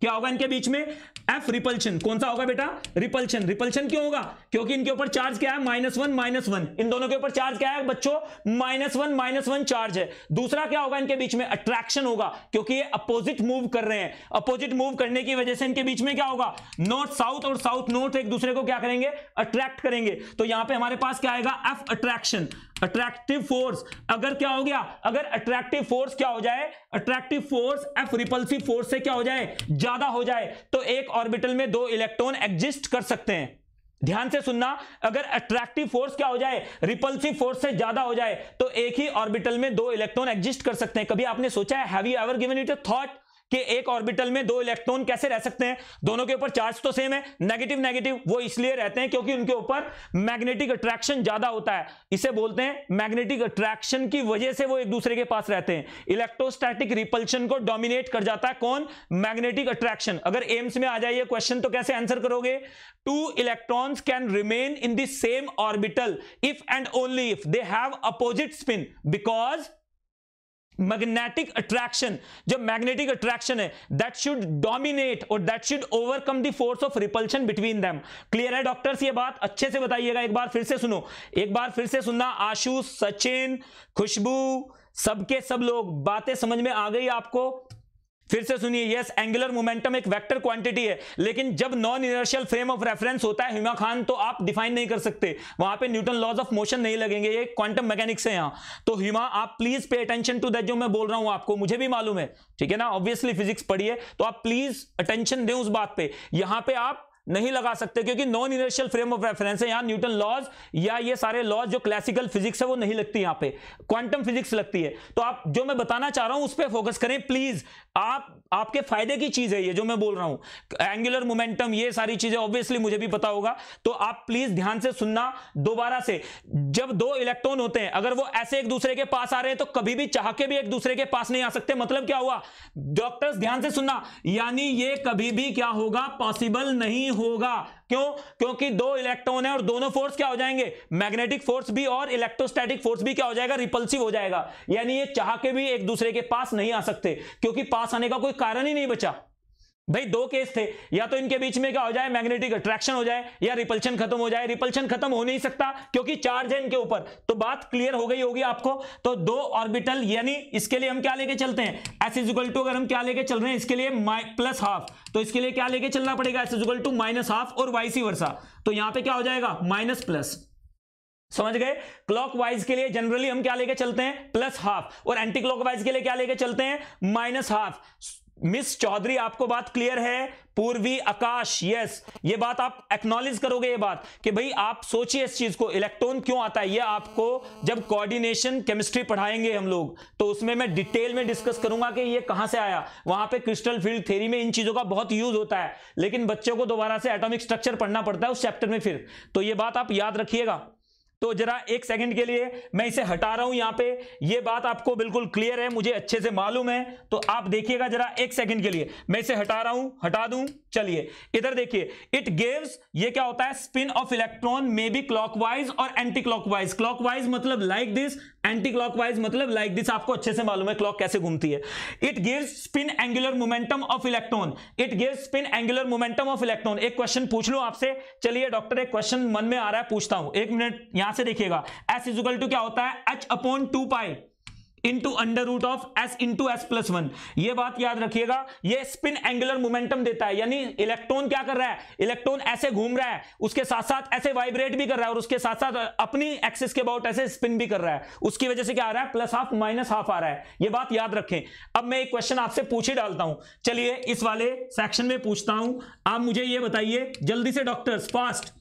क्या होगा इनके बीच में? एफ़ रिपल्शन कौन सा होगा बेटा? रिपल्शन रिपल्शन क्यों होगा? क्योंकि इनके ऊपर चार्ज क्या है? माइनस वन माइनस वन इन दोनों के ऊपर चार्ज क्या है बच्चों? Minus one minus one charge है। दूसरा क्या होगा इनके बीच में? अट्रैक्शन होगा, क्योंकि ये अपोजिट मूव कर रहे हैं। अपोजिट मूव करने की वजह से इनके बीच में क्या होगा? नॉर्थ साउथ और साउथ नॉर्थ एक दूसरे को क्या करेंगे? अट्रैक्ट करेंगे। तो यहाँ पर हमारे पास क्या आएगा? एफ़ अट्रैक्शन अट्रैक्टिव फोर्स अगर क्या हो गया? अगर अट्रैक्टिव फोर्स क्या हो जाए? Attractive force if repulsive force से क्या हो जाए? ज़्यादा हो जाए। तो एक ऑर्बिटल में दो इलेक्ट्रॉन एग्जिस्ट कर सकते हैं। ध्यान से सुनना। अगर अट्रैक्टिव फोर्स क्या हो जाए? रिपल्सिव फोर्स से ज़्यादा हो जाए तो एक ही ऑर्बिटल में दो इलेक्ट्रॉन एग्जिस्ट कर सकते हैं। कभी आपने सोचा है? Have you ever given it a thought कि एक ऑर्बिटल में दो इलेक्ट्रॉन कैसे रह सकते हैं? दोनों के ऊपर चार्ज तो सेम है। नेगेटिव नेगेटिव वो इसलिए रहते हैं क्योंकि उनके ऊपर मैग्नेटिक अट्रैक्शन ज़्यादा होता है। इसे बोलते हैं मैग्नेटिक अट्रैक्शन की वजह से वो एक दूसरे के पास रहते हैं। इलेक्ट्रोस्टैटिक रिपल्शन को डोमिनेट कर जाता है कौन? मैग्नेटिक अट्रैक्शन अगर एम्स में आ जाइए क्वेश्चन तो कैसे आंसर करोगे? Two electrons can remain in the same orbital if and only if they have opposite spin because magnetic attraction जो मैग्नेटिक अट्रैक्शन है दैट शुड डोमिनेट और that should overcome the force of repulsion between them clear है doctors ये बात? अच्छे से बताइएगा, एक बार फिर से सुनो। एक बार फिर से सुनना, आशु, सचिन, खुशबू, सबके सब लोग, बातें समझ में आ गई आपको? फिर से सुनिए यस एंगुलर मोमेंटम एक वेक्टर क्वांटिटी है, लेकिन जब non inertial frame of reference होता है हिमा खान तो आप डिफाइन नहीं कर सकते। वहाँ पे न्यूटन लॉज ऑफ़ मोशन नहीं लगेंगे, ये क्वांटम मैकेनिक्स है यहाँ। तो हिमा, आप please pay attention to that जो मैं बोल रहा हूँ आपको, मुझे भी मालूम है। ठीक है ना? ऑब्वियसली फिजिक्स पढ़िए तो आप प्लीज़ अटेंशन दें उस बात पर यहाँ पर आप नहीं लगा सकते, क्योंकि non inertial frame of reference है। यहाँ न्यूटन लॉज या ये सारे लॉज जो क्लासिकल फिजिक्स है, वो नहीं लगती यहाँ पे। क्वांटम फिजिक्स लगती है। तो आप, जो मैं बताना चाह रहा हूँ, उस पर फोकस करें प्लीज़ आप, आपके फ़ायदे की चीज़ है ये, जो मैं बोल रहा हूँ। एंगुलर मोमेंटम ये सारी चीज़ें ऑब्वियसली मुझे भी पता होगा। तो आप प्लीज़ ध्यान से सुनना दोबारा से। जब दो इलेक्ट्रॉन होते हैं, अगर वो ऐसे एक दूसरे के पास आ रहे हैं तो कभी भी चाह के भी एक दूसरे के पास नहीं आ सकते। मतलब क्या हुआ? डॉक्टर्स ध्यान से सुनना। यानी ये कभी भी क्या होगा? पॉसिबल नहीं होगा। क्यों? क्योंकि दो इलेक्ट्रॉन है और दोनों फोर्स क्या हो जाएँगे? मैग्नेटिक फोर्स भी और इलेक्ट्रोस्टैटिक फोर्स भी क्या हो जाएगा? रिपल्सिव हो जाएगा। यानी ये चाह के भी एक दूसरे के पास नहीं आ सकते, क्योंकि पास आने का कोई कारण ही नहीं बचा। भाई, दो केस थे। या तो इनके बीच में क्या हो जाए मैग्नेटिक अट्रैक्शन हो जाए, या रिपल्शन खत्म हो जाए। रिपल्शन खत्म हो नहीं सकता, क्योंकि चार्ज है इनके ऊपर। तो बात क्लियर हो गई होगी आपको। तो दो ऑर्बिटल यानी इसके लिए हम क्या लेके चलते हैं? एस इजिकल टू अगर हम क्या लेके चल रहे हैं, इसके लिए प्लस हाफ़ तो इसके लिए क्या लेके चलना पड़ेगा? S equal to minus half और वाइसी वर्षा तो यहाँ पर क्या हो जाएगा? माइनस प्लस समझ गए? क्लॉकवाइज के लिए जनरली हम क्या लेके चलते हैं? प्लस हाफ़ और एंटी क्लॉकवाइज के लिए क्या लेके चलते हैं? माइनस हाफ़ मिस चौधरी, आपको बात क्लियर है? पूर्वी आकाश यस ये बात आप एक्नॉलेज करोगे ये बात कि भाई आप सोचिए इस चीज़ को इलेक्ट्रॉन क्यों आता है? ये आपको जब कोऑर्डिनेशन केमिस्ट्री पढ़ाएँगे हम लोग तो उसमें मैं डिटेल में डिस्कस करूँगा कि ये कहाँ से आया। वहाँ पे क्रिस्टल फ़ील्ड थेरी में इन चीज़ों का बहुत यूज़ होता है, लेकिन बच्चों को दोबारा से एटॉमिक स्ट्रक्चर पढ़ना पड़ता है उस चैप्टर में फिर। तो ये बात आप याद रखिएगा। तो जरा एक सेकंड के लिए मैं इसे हटा रहा हूँ यहाँ पे। ये बात आपको बिल्कुल क्लियर है, मुझे अच्छे से मालूम है। तो आप देखिएगा जरा एक सेकंड के लिए। मैं इसे हटा रहा हूँ, हटा दूँ। चलिए, इधर देखिए इट गिव्स ये क्या होता है? Spin of electron may be clockwise और एंटी क्लॉकवाइज क्लॉकवाइज मतलब लाइक दिस एंटी क्लॉकवाइज मतलब लाइक दिस आपको अच्छे से मालूम है क्लॉक कैसे घूमती है। It gives spin angular momentum of electron it gives spin angular momentum of electron एक क्वेश्चन पूछ लो आपसे। चलिए डॉक्टर एक क्वेश्चन मन में आ रहा है, पूछता हूँ। एक मिनट यहाँ से देखिएगा। एस इजुगल टू क्या होता है? H upon two pi into under root of s into s plus one ये बात याद रखिएगा, ये स्पिन एंगुलर मोमेंटम देता है, यानी इलेक्ट्रॉन क्या कर रहा है? इलेक्ट्रॉन ऐसे घूम रहा है, उसके साथ साथ ऐसे वाइब्रेट भी कर रहा है, और उसके साथ साथ अपनी एक्सिस के अबाउट ऐसे स्पिन भी कर रहा है। उसकी वजह से क्या आ रहा है? प्लस हाफ़ माइनस हाफ़ आ रहा है। ये बात याद रखें। अब मैं एक क्वेश्चन आपसे पूछ ही डालता हूँ। चलिए, इस वाले सेक्शन में पूछता हूँ। आप मुझे ये बताइए, जल्दी से डॉक्टर्स फास्ट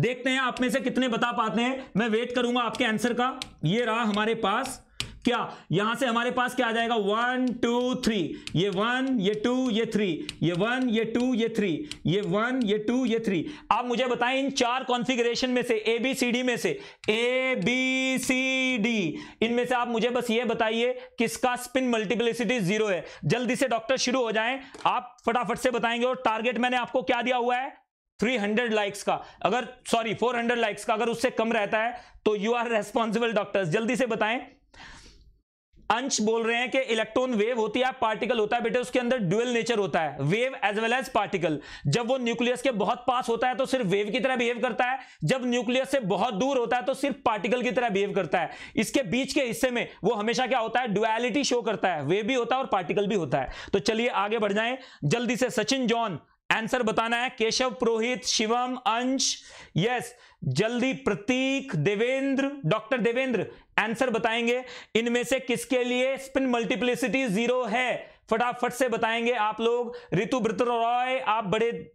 देखते हैं आप में से कितने बता पाते हैं। मैं वेट करूँगा आपके आंसर का। ये रहा हमारे पास। क्या? यहाँ से हमारे पास क्या आ जाएगा? वन टू थ्री ये वन ये टू ये थ्री ये वन ये टू ये थ्री ये वन ये टू ये थ्री आप मुझे बताएँ इन चार कॉन्फ़िगरेशन में से ए बी सी डी में से। ए बी सी डी इनमें से आप मुझे बस ये बताइए, किसका स्पिन मल्टीप्लिसिटी ज़ीरो है? जल्दी से डॉक्टर शुरू हो जाएँ। आप फटाफट से बताएँगे और टारगेट मैंने आपको क्या दिया हुआ है? 300 लाइक्स का, अगर सॉरी 400 लाइक्स का, अगर उससे कम रहता है तो यू आर रेस्पॉन्सिबल डॉक्टर्स जल्दी से बताएँ। अंश बोल रहे हैं कि इलेक्ट्रॉन वेव होती है पार्टिकल होता है, बेटे, उसके अंदर ड्यूअल नेचर होता है wave as well as particle जब वो न्यूक्लियस के बहुत पास होता है तो सिर्फ़ वेव की तरह बिहेव करता है, जब न्यूक्लियस से बहुत दूर होता है तो सिर्फ़ पार्टिकल की तरह बिहेव करता है। इसके बीच के हिस्से में, वो हमेशा क्या होता है डुअलिटी शो करता है वेव भी होता है और पार्टिकल भी होता है। तो चलिए आगे बढ़ जाए। जल्दी से सचिन जॉन आंसर बताना है, केशव, पुरोहित, शिवम, अंश यस जल्दी प्रतीक, देवेंद्र डॉक्टर देवेंद्र आंसर बताएँगे। इनमें से किसके लिए स्पिन मल्टीप्लिसिटी ज़ीरो है? फटाफट से बताएँगे आप लोग। ऋतु ब्रत रॉय, आप बड़े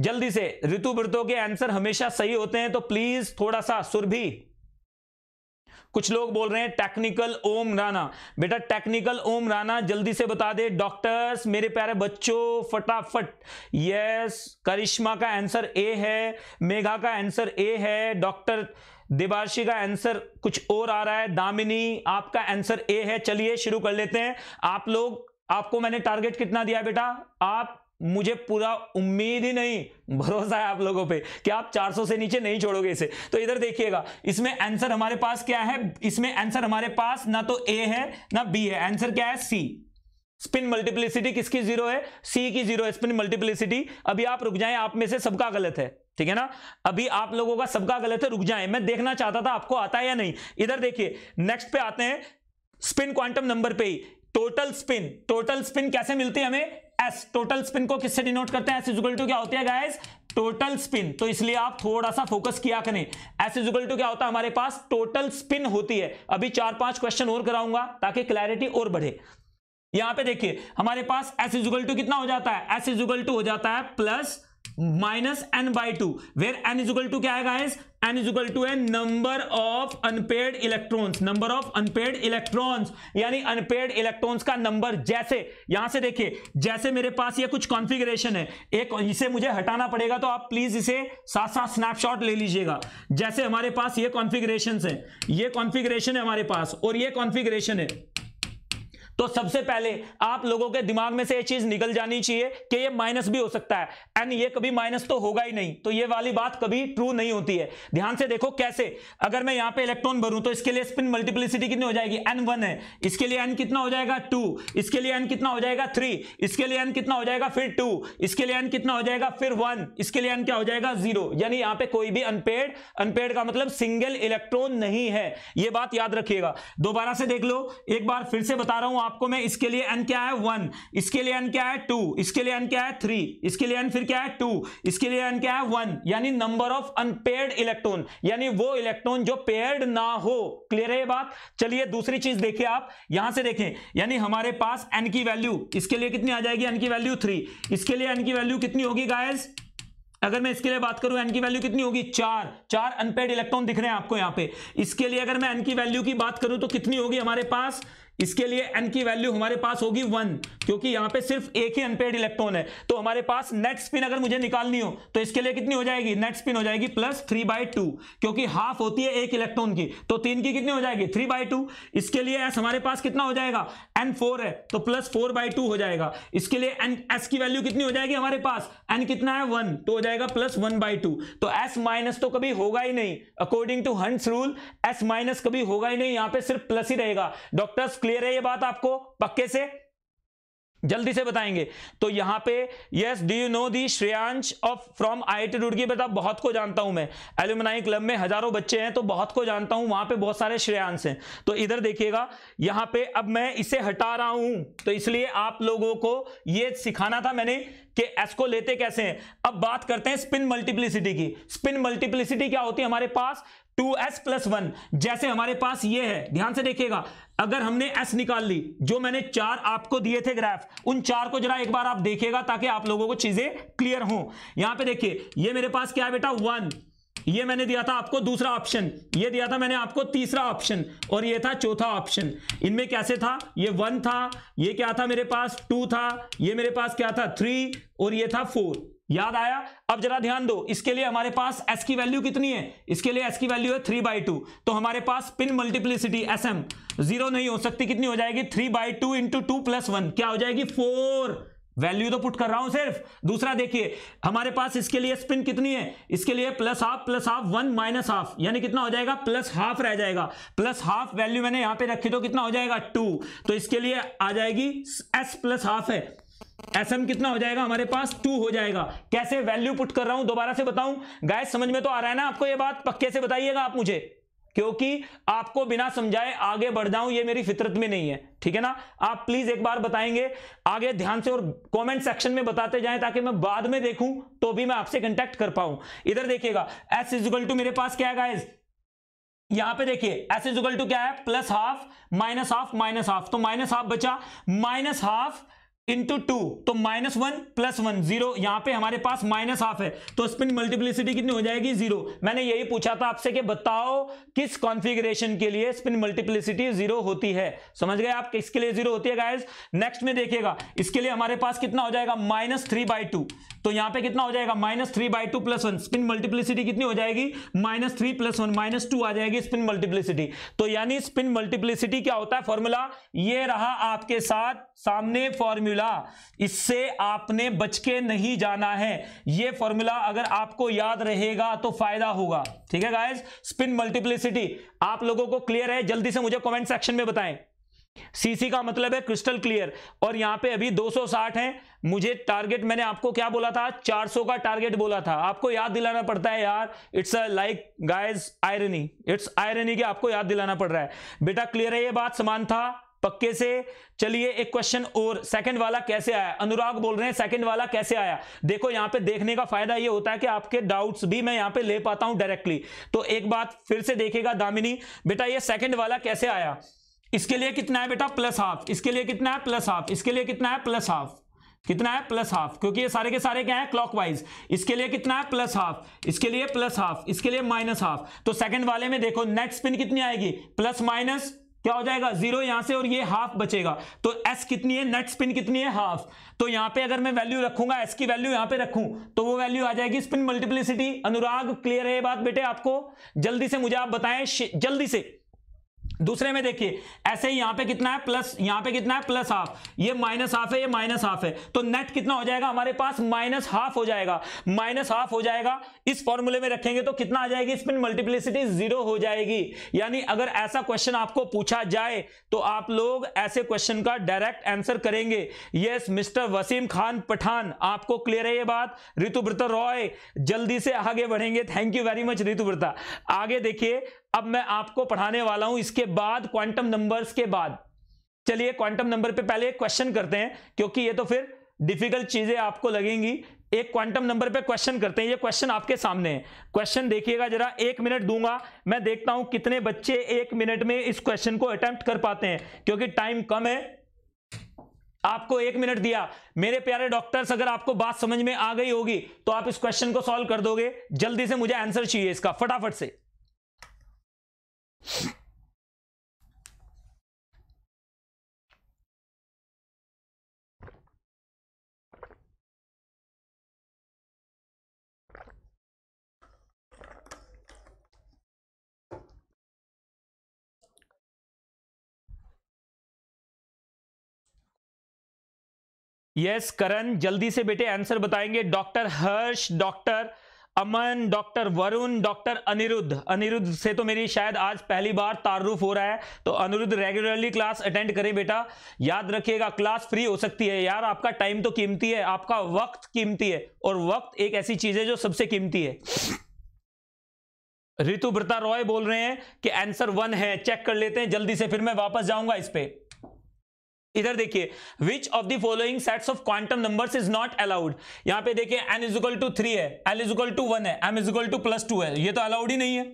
जल्दी से ऋतु ब्रतों के आंसर हमेशा सही होते हैं तो प्लीज़ थोड़ा सा सुरभि कुछ लोग बोल रहे हैं, टेक्निकल ओम राणा बेटा, टेक्निकल ओम राणा जल्दी से बता दे। डॉक्टर्स, मेरे प्यारे बच्चों, फटाफट। यस, करिश्मा का आंसर ए है, मेघा का आंसर ए है, डॉक्टर देवार्शी का आंसर कुछ और आ रहा है, दामिनी, आपका आंसर ए है। चलिए शुरू कर लेते हैं। आप लोग, आपको मैंने टारगेट कितना दिया बेटा? आप मुझे पूरा उम्मीद ही नहीं, भरोसा है आप लोगों पे कि आप 400 से नीचे नहीं छोड़ोगे इसे। तो इधर देखिएगा, इसमें आंसर हमारे पास क्या है? इसमें आंसर हमारे पास ना तो ए है, ना बी है। आंसर क्या है? सी स्पिन मल्टीप्लिसिटी किसकी ज़ीरो है? सी की ज़ीरो है। स्पिन मल्टीप्लिसिटी अभी आप रुक जाएँ, आप में से सबका गलत है, ठीक है ना? अभी आप लोगों का सबका गलत है, रुक जाएँ। मैं देखना चाहता था आपको आता है या नहीं। इधर देखिए नेक्स्ट पे आते हैं स्पिन क्वांटम नंबर पे ही। टोटल स्पिन टोटल स्पिन कैसे मिलती है हमें? एस टोटल स्पिन को किससे डिनोट करते हैं? एस इजुगल टू क्या होती है गाइस टोटल स्पिन तो इसलिए आप थोड़ा सा फोकस किया करें एस इजुगल टू क्या होता है हमारे पास? टोटल स्पिन होती है। अभी चार पाँच क्वेश्चन और कराऊँगा ताकि क्लैरिटी और बढ़े। यहाँ पे देखिए, हमारे पास एस इजुगल टू कितना हो जाता है? एस इजुगल टू हो जाता है plus minus N by two where N equal to क्या है गाइस एन इजुगल टू है number of unpaired electrons number of unpaired electrons यानी अनपेड इलेक्ट्रॉन्स का नंबर जैसे, यहाँ से देखिए, जैसे मेरे पास ये कुछ कॉन्फ़िगरेशन है, एक इसे मुझे हटाना पड़ेगा तो आप प्लीज़ इसे साथ साथ स्नैपशॉट ले लीजिएगा। जैसे हमारे पास ये कॉन्फ़िगरेशन है, ये कॉन्फ़िगरेशन है हमारे पास और ये कॉन्फ़िगरेशन है। तो सबसे पहले आप लोगों के दिमाग में से ये चीज़ निकल जानी चाहिए कि ये माइनस भी हो सकता है। एंड ये कभी माइनस तो होगा ही नहीं। तो ये वाली बात कभी ट्रू नहीं होती है। ध्यान से देखो कैसे। अगर मैं यहाँ पे इलेक्ट्रॉन भरूं तो इसके लिए स्पिन मल्टीप्लिसिटी कितनी हो जाएगी? एन वन है। इसके लिए एन कितना हो जाएगा? टू इसके लिए एन कितना हो जाएगा? थ्री इसके लिए एन कितना हो जाएगा? फिर टू इसके लिए एन कितना हो जाएगा? फिर वन इसके लिए एन क्या हो जाएगा? ज़ीरो यानी यहाँ पे कोई भी अनपेड अनपेड का मतलब सिंगल इलेक्ट्रॉन नहीं है। यह बात याद रखिएगा। दोबारा से देख लो। एक बार फिर से बता रहा हूँ आपको मैं इसके लिए एन क्या है? वन इसके लिए एन क्या है? टू इसके लिए एन क्या है? थ्री इसके लिए एन फिर क्या है? टू इसके लिए एन क्या है? वन यानी नंबर ऑफ़ अनपेयर्ड इलेक्ट्रॉन यानी वो इलेक्ट्रॉन जो पेयर्ड ना हो. क्लियर है ये बात? चलिए दूसरी चीज़ देखिए आप. यहाँ से देखें. यानी हमारे पास एन की वैल्यू इसके लिए कितनी आ जाएगी एन की वैल्यू थ्री इसके लिए एन की वैल्यू कितनी होगी गायज अगर मैं इसके लिए बात करूँ एन की वैल्यू कितनी होगी? चार. चार अनपेड इलेक्ट्रॉन दिख रहे हैं आपको यहाँ पे. इसके लिए अगर मैं एन की वैल्यू की बात करूँ तो कितनी होगी हमारे पास? इसके लिए एन की वैल्यू हमारे पास होगी वन क्योंकि यहाँ पे सिर्फ़ एक ही अनपेड इलेक्ट्रॉन है। तो हमारे पास नेट स्पिन अगर मुझे निकालनी हो तो इसके लिए कितनी हो जाएगी? नेट स्पिन हो जाएगी प्लस थ्री बाई टू क्योंकि हाफ़ होती है एक इलेक्ट्रॉन की। तो तीन की कितनी हो जाएगी? थ्री बाई टू इसके लिए एस हमारे पास कितना हो जाएगा? एन फोर है तो प्लस फोर बाई टू हो जाएगा। इसके लिए एन एस की वैल्यू कितनी हो जाएगी हमारे पास? एन कितना है? वन तो हो जाएगा प्लस वन बाई टू तो एस माइनस तो कभी होगा ही नहीं। According to Hund's rule S minus कभी होगा ही नहीं। यहाँ पे सिर्फ़ प्लस ही रहेगा। डॉक्टर्स क्लियर है ये बात आपको? पक्के से? जल्दी से बताएँगे। तो यहाँ पे yes do you know the Shreyansh of from IIT Roorkee बता, बहुत को जानता हूँ मैं। एल्यूमनाई क्लब में हज़ारों बच्चे हैं तो बहुत को जानता हूँ। वहाँ पे बहुत सारे श्रेयांश हैं। तो इधर देखिएगा, यहाँ पे अब मैं इसे हटा रहा हूँ। तो इसलिए आप लोगों को ये सिखाना था मैंने कि एस को लेते कैसे हैं। अब बात करते हैं स्पिन मल्टीप्लिसिटी की। स्पिन मल्टीप्लिसिटी क्या होती है हमारे पास? टू एस प्लस वन, जैसे हमारे पास ये है। ध्यान से देखिएगा, अगर हमने एस निकाल ली, जो मैंने चार आपको दिए थे ग्राफ, उन चार को जरा एक बार आप देखिएगा ताकि आप लोगों को चीज़ें क्लियर हो। यहाँ पे देखिए, ये मेरे पास क्या है बेटा? वन। ये मैंने दिया था आपको दूसरा ऑप्शन, ये दिया था मैंने आपको तीसरा ऑप्शन, और ये था चौथा ऑप्शन। इनमें कैसे था? ये वन था, ये क्या था मेरे पास? टू था, ये मेरे पास क्या था? थ्री, और ये था फोर। याद आया? अब जरा ध्यान दो, इसके लिए हमारे पास एस की वैल्यू कितनी है? इसके लिए एस की वैल्यू है थ्री बाई टू तो हमारे पास spin multiplicity S M zero नहीं हो सकती, कितनी हो जाएगी? Three by two into two plus one क्या हो जाएगी? फोर वैल्यू तो पुट कर रहा हूँ सिर्फ़। दूसरा देखिए, हमारे पास इसके लिए स्पिन कितनी है? इसके लिए plus half plus half one minus half यानी कितना हो जाएगा? प्लस हाफ़ रह जाएगा। प्लस हाफ़ वैल्यू मैंने यहाँ पे रखी तो कितना हो जाएगा? टू तो इसके लिए आ जाएगी एस प्लस हाफ़ है। एस एम कितना हो जाएगा? हमारे पास टू हो जाएगा। कैसे वैल्यू पुट कर रहा हूँ? दोबारा से बताऊँ? गाय समझ में तो आ रहा है ना आपको ये बात? पक्के से बताइएगा आप मुझे। क्योंकि आपको बिना समझाए आगे बढ़ जाऊँ, ये मेरी फितरत में नहीं है। ठीक है ना? आप प्लीज़ एक बार बताएँगे। आगे ध्यान से और कमेंट सेक्शन में बताते जाएँ ताकि मैं बाद में देखूँ तो भी मैं आपसे कंटेक्ट कर पाऊँ। इधर देखिएगा। एस इजिकल टू मेरे पास क्या है गाइज़ यहाँ पे देखिए एस इजिकल टू क्या है? Plus half minus half minus half तो माइनस हाफ़ बचा। माइनस हाफ़ इंटू टू तो minus one plus one zero यहाँ पे हमारे पास माइनस हाफ़ है। तो स्पिन मल्टीप्लिसिटी कितनी हो जाएगी? ज़ीरो मैंने यही पूछा था आपसे कि बताओ किस कॉन्फ़िगरेशन के लिए स्पिन मल्टीप्लिसिटी ज़ीरो होती है। समझ गए आप किसके लिए ज़ीरो होती है गाइस नेक्स्ट में देखिएगा। इसके लिए हमारे पास कितना हो जाएगा? माइनस थ्री बाई टू तो यहाँ पे कितना हो जाएगा? Minus three by two plus one. Spin multiplicity कितनी हो जाएगी? Minus three plus one, minus two आ जाएगी स्पिन मल्टीप्लिसिटी। तो यानी स्पिन मल्टीप्लिसिटी क्या होता है? फॉर्मूला ये रहा आपके साथ सामने फॉर्मूला। इससे आपने बच के नहीं जाना है। ये फॉर्मूला अगर आपको याद रहेगा तो फ़ायदा होगा। ठीक है गाइस स्पिन मल्टीप्लिसिटी। आप लोगों को क्लियर है? जल्दी से मुझे कमेंट सेक्शन में बताएँ। सीसी का मतलब है क्रिस्टल क्लियर और यहाँ पे अभी 260 है. मुझे टारगेट मैंने आपको क्या बोला था? 400 का टारगेट बोला था. आपको याद दिलाना पड़ता है यार. It's like guys irony it's irony कि आपको याद दिलाना पड़ रहा है. बेटा क्लियर है ये बात? समान था. पक्के से? चलिए एक क्वेश्चन और. सेकंड वाला कैसे आया? अनुराग बोल रहे हैं सेकंड वाला कैसे आया? देखो, यहाँ पे देखने का फ़ायदा ये होता है कि आपके डाउट्स भी मैं यहाँ पे ले पाता हूँ डायरेक्टली तो एक बात फिर से देखेगा दामिनी. बेटा, ये सेकंड वाला कैसे आया? इसके लिए कितना है बेटा? प्लस हाफ़ इसके लिए कितना है? प्लस हाफ़ इसके लिए कितना है? प्लस हाफ़ कितना है? प्लस हाफ़ क्योंकि ये सारे के सारे क्या है? क्लॉकवाइज इसके लिए कितना है? प्लस हाफ़ इसके लिए प्लस हाफ़ इसके लिए माइनस हाफ़ तो सेकंड वाले में देखो नेक्स्ट स्पिन कितनी आएगी? प्लस माइनस क्या हो जाएगा? ज़ीरो यहाँ से और ये हाफ़ बचेगा. तो एस कितनी है? नेट स्पिन कितनी है? हाफ़ तो यहाँ पे अगर मैं वैल्यू रखूँगा एस की वैल्यू यहाँ पे रखूँ तो वो वैल्यू आ जाएगी स्पिन मल्टीप्लिसिटी अनुराग क्लियर है ये बात बेटे आपको? जल्दी से मुझे आप बताएँ जल्दी से. दूसरे में देखिए, ऐसे ही यहाँ पे कितना है? प्लस यहाँ पे कितना है? प्लस हाफ़ ये माइनस हाफ़ है, ये माइनस हाफ़ है. तो नेट कितना हो जाएगा हमारे पास? माइनस हाफ़ हो जाएगा. माइनस हाफ़ हो जाएगा. इस फॉर्मूले में रखेंगे तो कितना आ जाएगी? इसमें मल्टीप्लिसिटी ज़ीरो हो जाएगी. यानी अगर ऐसा क्वेश्चन आपको पूछा जाए तो आप लोग ऐसे क्वेश्चन का डायरेक्ट आंसर करेंगे. यस मिस्टर वसीम खान पठान, आपको क्लियर है ये बात? ऋतुव्रता रॉय, जल्दी से आगे बढ़ेंगे. Thank you very much Rituvrata. आगे देखिए अब मैं आपको पढ़ाने वाला हूँ। इसके बाद क्वांटम नंबर्स के बाद। चलिए क्वांटम नंबर पे पहले एक क्वेश्चन करते हैं, क्योंकि ये तो फिर डिफ़िकल्ट चीज़ें आपको लगेंगी। एक क्वांटम नंबर पे क्वेश्चन करते हैं। ये क्वेश्चन आपके सामने है। क्वेश्चन देखिएगा जरा, एक मिनट दूँगा। मैं देखता हूँ कितने बच्चे एक मिनट में इस क्वेश्चन को अटेम्प्ट कर पाते हैं, क्योंकि टाइम कम है। आपको एक मिनट दिया। मेरे प्यारे डॉक्टर्स अगर आपको बात समझ में आ गई होगी तो आप इस क्वेश्चन को सॉल्व कर दोगे। जल्दी से मुझे आंसर चाहिए इसका, फटाफट से। यस yes, करण जल्दी से बेटे आंसर बताएँगे doctor Harsh doctor Aman, doctor Varun, doctor Anirudh. Anirudh से तो मेरी शायद आज पहली बार तारुफ हो रहा है। तो अनिरुद्ध रेगुलरली क्लास अटेंड करें बेटा। याद रखिएगा क्लास फ्री हो सकती है यार। आपका टाइम तो कीमती है, आपका वक्त कीमती है। और वक्त एक ऐसी चीज़ है जो सबसे कीमती है। ऋतु ऋतुव्रता रॉय बोल रहे हैं कि आंसर वन है। चेक कर लेते हैं, जल्दी से फिर मैं वापस जाऊँगा इस पर इधर देखिए which of the following sets of quantum numbers is not allowed यहाँ पे देखिए एन इजिकल टू थ्री है एल इजिकल टू वन है M equal to plus two है। ये तो अलाउड ही नहीं है।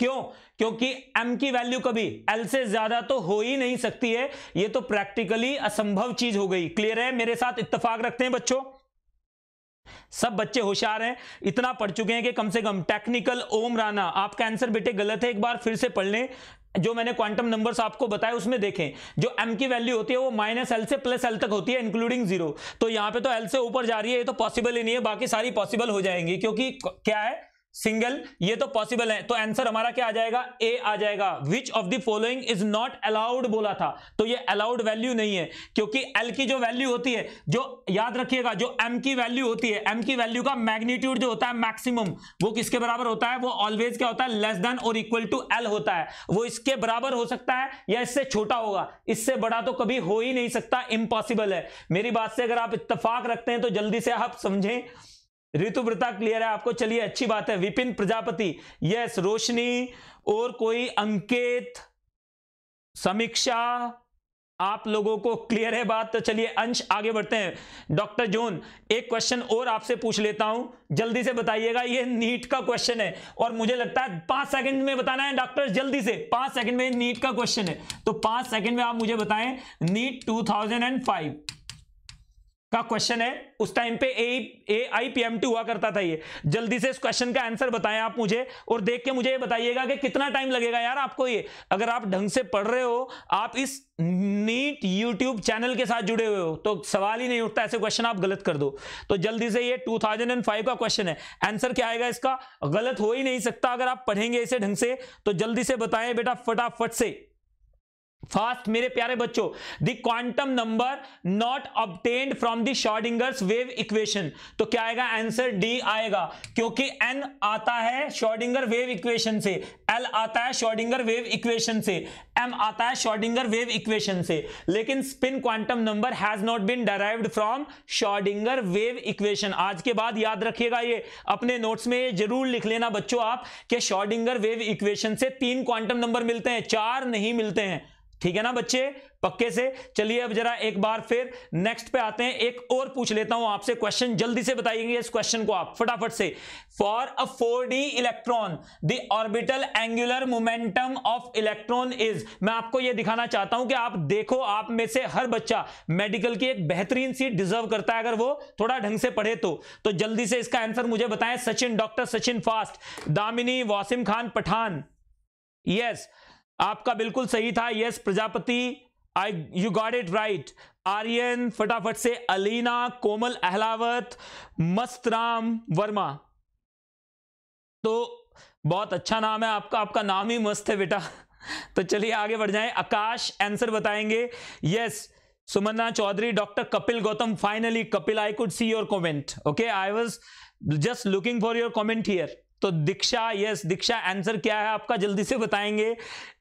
क्यों? क्योंकि m की वैल्यू कभी l से ज़्यादा तो हो ही नहीं सकती है। ये तो प्रैक्टिकली असंभव चीज़ हो गई। क्लियर है? मेरे साथ इत्तेफाक रखते हैं बच्चों। सब बच्चे होशियार हैं। इतना पढ़ चुके हैं कि कम से कम टेक्निकल ओम राना आपका आंसर बेटे गलत है, एक बार फिर से पढ़ लें। जो मैंने क्वांटम नंबर्स आपको बताए, उसमें देखें, जो m की वैल्यू होती है, वो माइनस एल से प्लस एल तक होती है इंक्लूडिंग ज़ीरो तो यहाँ पे तो एल से ऊपर जा रही है, ये तो पॉसिबल ही नहीं है, बाकी सारी पॉसिबल हो जाएँगी, क्योंकि क्या है? सिंगल ये तो पॉसिबल है। तो आंसर हमारा क्या आ जाएगा? ए आ जाएगा। Which of the following is not allowed बोला था? तो ये अलाउड वैल्यू नहीं है, क्योंकि एल की जो वैल्यू होती है, जो, याद रखिएगा, जो एम की वैल्यू होती है एम की वैल्यू का मैग्नीट्यूड जो होता है मैक्सिमम वो किसके बराबर होता है? वो ऑलवेज क्या होता है? लेस देन और इक्वल टू एल होता है। वो इसके बराबर हो सकता है या इससे छोटा होगा? इससे बड़ा तो कभी हो ही नहीं सकता इम्पॉसिबल है। मेरी बात से अगर आप इतफाक रखते हैं तो जल्दी से आप समझें। ऋतुव्रता क्लियर है? आपको चलिए, अच्छी बात है। विपिन प्रजापति यस रोशनी और कोई अंकित, समीक्षा, आप लोगों को क्लियर है बात? तो चलिए, अंश, आगे बढ़ते हैं। डॉक्टर जोन, एक क्वेश्चन और आपसे पूछ लेता हूँ। जल्दी से बताइएगा, ये नीट का क्वेश्चन है। और मुझे लगता है पाँच सेकंड में बताना है डॉक्टर जल्दी से। पाँच सेकंड में नीट का क्वेश्चन है। तो पाँच सेकंड में आप मुझे बताएँ, नीट 2005 का क्वेश्चन है, उस टाइम पे A A I P M T हुआ करता था ये। जल्दी से इस क्वेश्चन का आंसर बताएँ आप मुझे और देख के मुझे ये बताइएगा कि कितना टाइम लगेगा यार आपको ये। अगर आप ढंग से पढ़ रहे हो, आप इस नीट यूट्यूब चैनल के साथ जुड़े हुए हो तो सवाल ही नहीं उठता, ऐसे क्वेश्चन आप गलत कर दो। तो जल्दी से ये 2005 का क्वेश्चन है। आंसर क्या आएगा इसका? गलत हो ही नहीं सकता अगर आप पढ़ेंगे इसे ढंग से तो जल्दी से बताएँ बेटा फटाफट से। फास्ट मेरे प्यारे बच्चों the quantum number not obtained from the wave equation तो क्या आएगा? आंसर डी आएगा, क्योंकि एन आता है शॉर्डिंगर वेव इक्वेशन से। एल आता है शॉर्डिंगर वेव इक्वेशन से। एम आता है शॉर्डिंगर वेव इक्वेशन से। लेकिन spin quantum number has not been derived from Schrodinger wave equation आज के बाद याद रखिएगा ये। अपने नोट्स में ये ज़रूर लिख लेना बच्चों आप, कि शॉर्डिंगर वेव इक्वेशन से तीन क्वांटम नंबर मिलते हैं, चार नहीं मिलते हैं। ठीक है ना बच्चे? पक्के से? चलिए अब जरा एक बार फिर नेक्स्ट पे आते हैं। एक और पूछ लेता हूँ आपसे। क्वेश्चन जल्दी से बताइएँगे इस क्वेश्चन को आप फटाफट से। For a four D electron the orbital angular momentum of electron is मैं आपको यह दिखाना चाहता हूँ कि आप देखो आप में से हर बच्चा मेडिकल की एक बेहतरीन सीट डिजर्व करता है अगर वो थोड़ा ढंग से पढ़े तो। तो जल्दी से इसका आंसर मुझे बताएँ। Sachin doctor Sachin fast Damini Wasim Khan Pathan. Yes yes, आपका बिल्कुल सही था yes Prajapati I you got it right Aryan फटाफट से, अलीना, कोमल अहलावत, मस्तराम वर्मा। तो बहुत अच्छा नाम है आपका आपका नाम ही मस्त है बेटा। तो चलिए आगे बढ़ जाएँ, आकाश आंसर बताएँगे। Yes Sumanna Chaudhary doctor Kapil Gautam finally Kapil I could see your comment okay I was just looking for your comment here तो दीक्षा यस दीक्षा आंसर क्या है आपका? जल्दी से बताएँगे।